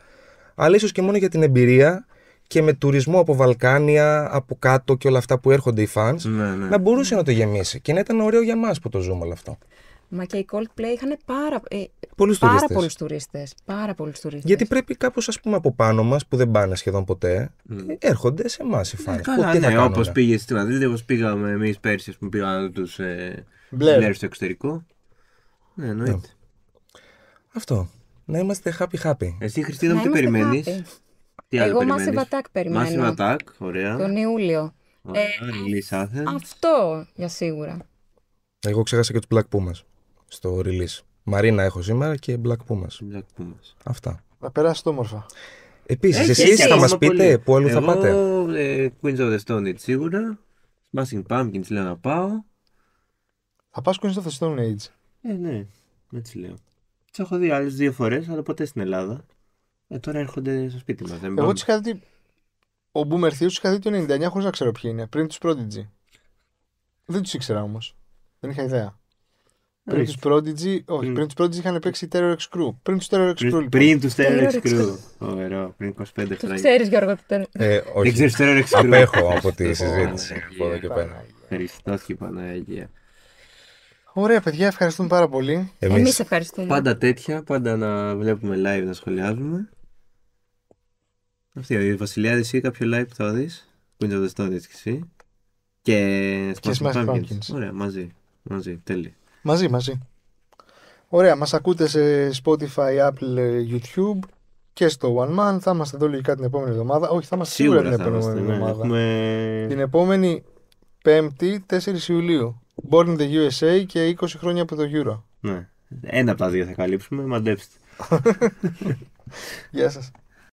αλλά ίσως και μόνο για την εμπειρία και με τουρισμό από Βαλκάνια, από κάτω και όλα αυτά που έρχονται οι fans, Ναι, ναι. να μπορούσε να το γεμίσει. Και να ήταν ωραίο για μας που το ζούμε όλο αυτό. Μα και οι Coldplay είχαν πάρα, ε, Πολλούς πάρα τουρίστες. πολλούς τουρίστες. Πάρα πολλούς τουρίστες. Γιατί πρέπει κάπως, ας πούμε, από πάνω μας που δεν πάνε σχεδόν ποτέ, έρχονται σε εμάς οι fans. Καλά, Τι θα ναι, κάνουνε; όπως πήγε στη Μαδρίτη, όπως πήγαμε εμείς πέρσι που πήγαμε τους ε, Μπλερ. Μπλερ στο εξωτερικό. Ναι, εννοείται. Αυτό. Να είμαστε happy happy. Εσύ, Χριστίνα, Να μου τι είμαστε περιμένεις; happy. Τι άλλο Εγώ περιμένεις; Massive Attack περιμένω. Massive Attack, ωραία. Τον Ιούλιο. Ωραία, Ε, Release Anthem. Αυτό για σίγουρα. Εγώ ξέχασα και τους Black Pumas στο release. Μαρίνα έχω σήμερα και Black Pumas. Black Pumas. Αυτά. Να περάσει το όμορφα. Επίσης, Έχει, εσείς έχει θα ακόμα μας πείτε πολύ. πού αλλού θα Εγώ, πάτε. ε, Queens of the Stone Age σίγουρα. Smashing Pumpkins λέω να πάω. Θα πας Queens of the Stone Age. Ε, ναι, έτσι λέω. Τις έχω δει άλλες δύο φορές, αλλά ποτέ στην Ελλάδα. Ε, τώρα έρχονται στο σπίτι μας. Δεν Εγώ πάμε. τους είχα δει. Ο Boomer Theus τους είχα δει το 99 χωρίς να ξέρω ποιοι είναι. Πριν τους Prodigy. Δεν τους ήξερα όμως. Δεν είχα ιδέα. Πριν Ορίστε. τους Prodigy, όχι, Πριν- πριν τους Prodigy είχαν παίξει Terror X Crew. Πριν τους Terror X Crew, Πριν, λοιπόν. πριν τους Terror X Terror X Crew. Ωραίο, πριν 25 Το χρόνια. ξέρεις Γιώργο. το- Ε, Δεν όχι. ξέρεις Terror X Crew. Απέχω από τη Ω, συζήτηση Παναγία. από εδώ και πέρα. Χριστός και Παναγία. Ωραία, παιδιά, ευχαριστούμε πάρα πολύ. Εμείς Εμείς ευχαριστούμε. Πάντα τέτοια, πάντα να βλέπουμε live να σχολιάζουμε. Αυτή η Βασιλιάδης, εσύ κάποιο live που θα δεις. Queens of the Stone Age και εσύ. Και Και Smashing Smashing Pumpkins. Pumpkins. Ωραία, μαζί. Μαζί, τέλεια. Μαζί, μαζί. Ωραία, μας ακούτε σε Spotify, Apple, ε, YouTube και στο One Man. Θα είμαστε εδώ λογικά την επόμενη εβδομάδα. Όχι, θα είμαστε σίγουρα, Σίγουρα την θα επόμενη είμαστε. Ναι. εβδομάδα. Έχουμε... Την επόμενη Πέμπτη, 4 Ιουλίου. Born in the USA και 20 χρόνια από το Euro. Ναι. Ένα από τα δύο θα καλύψουμε, μαντέψτε. Γεια σας.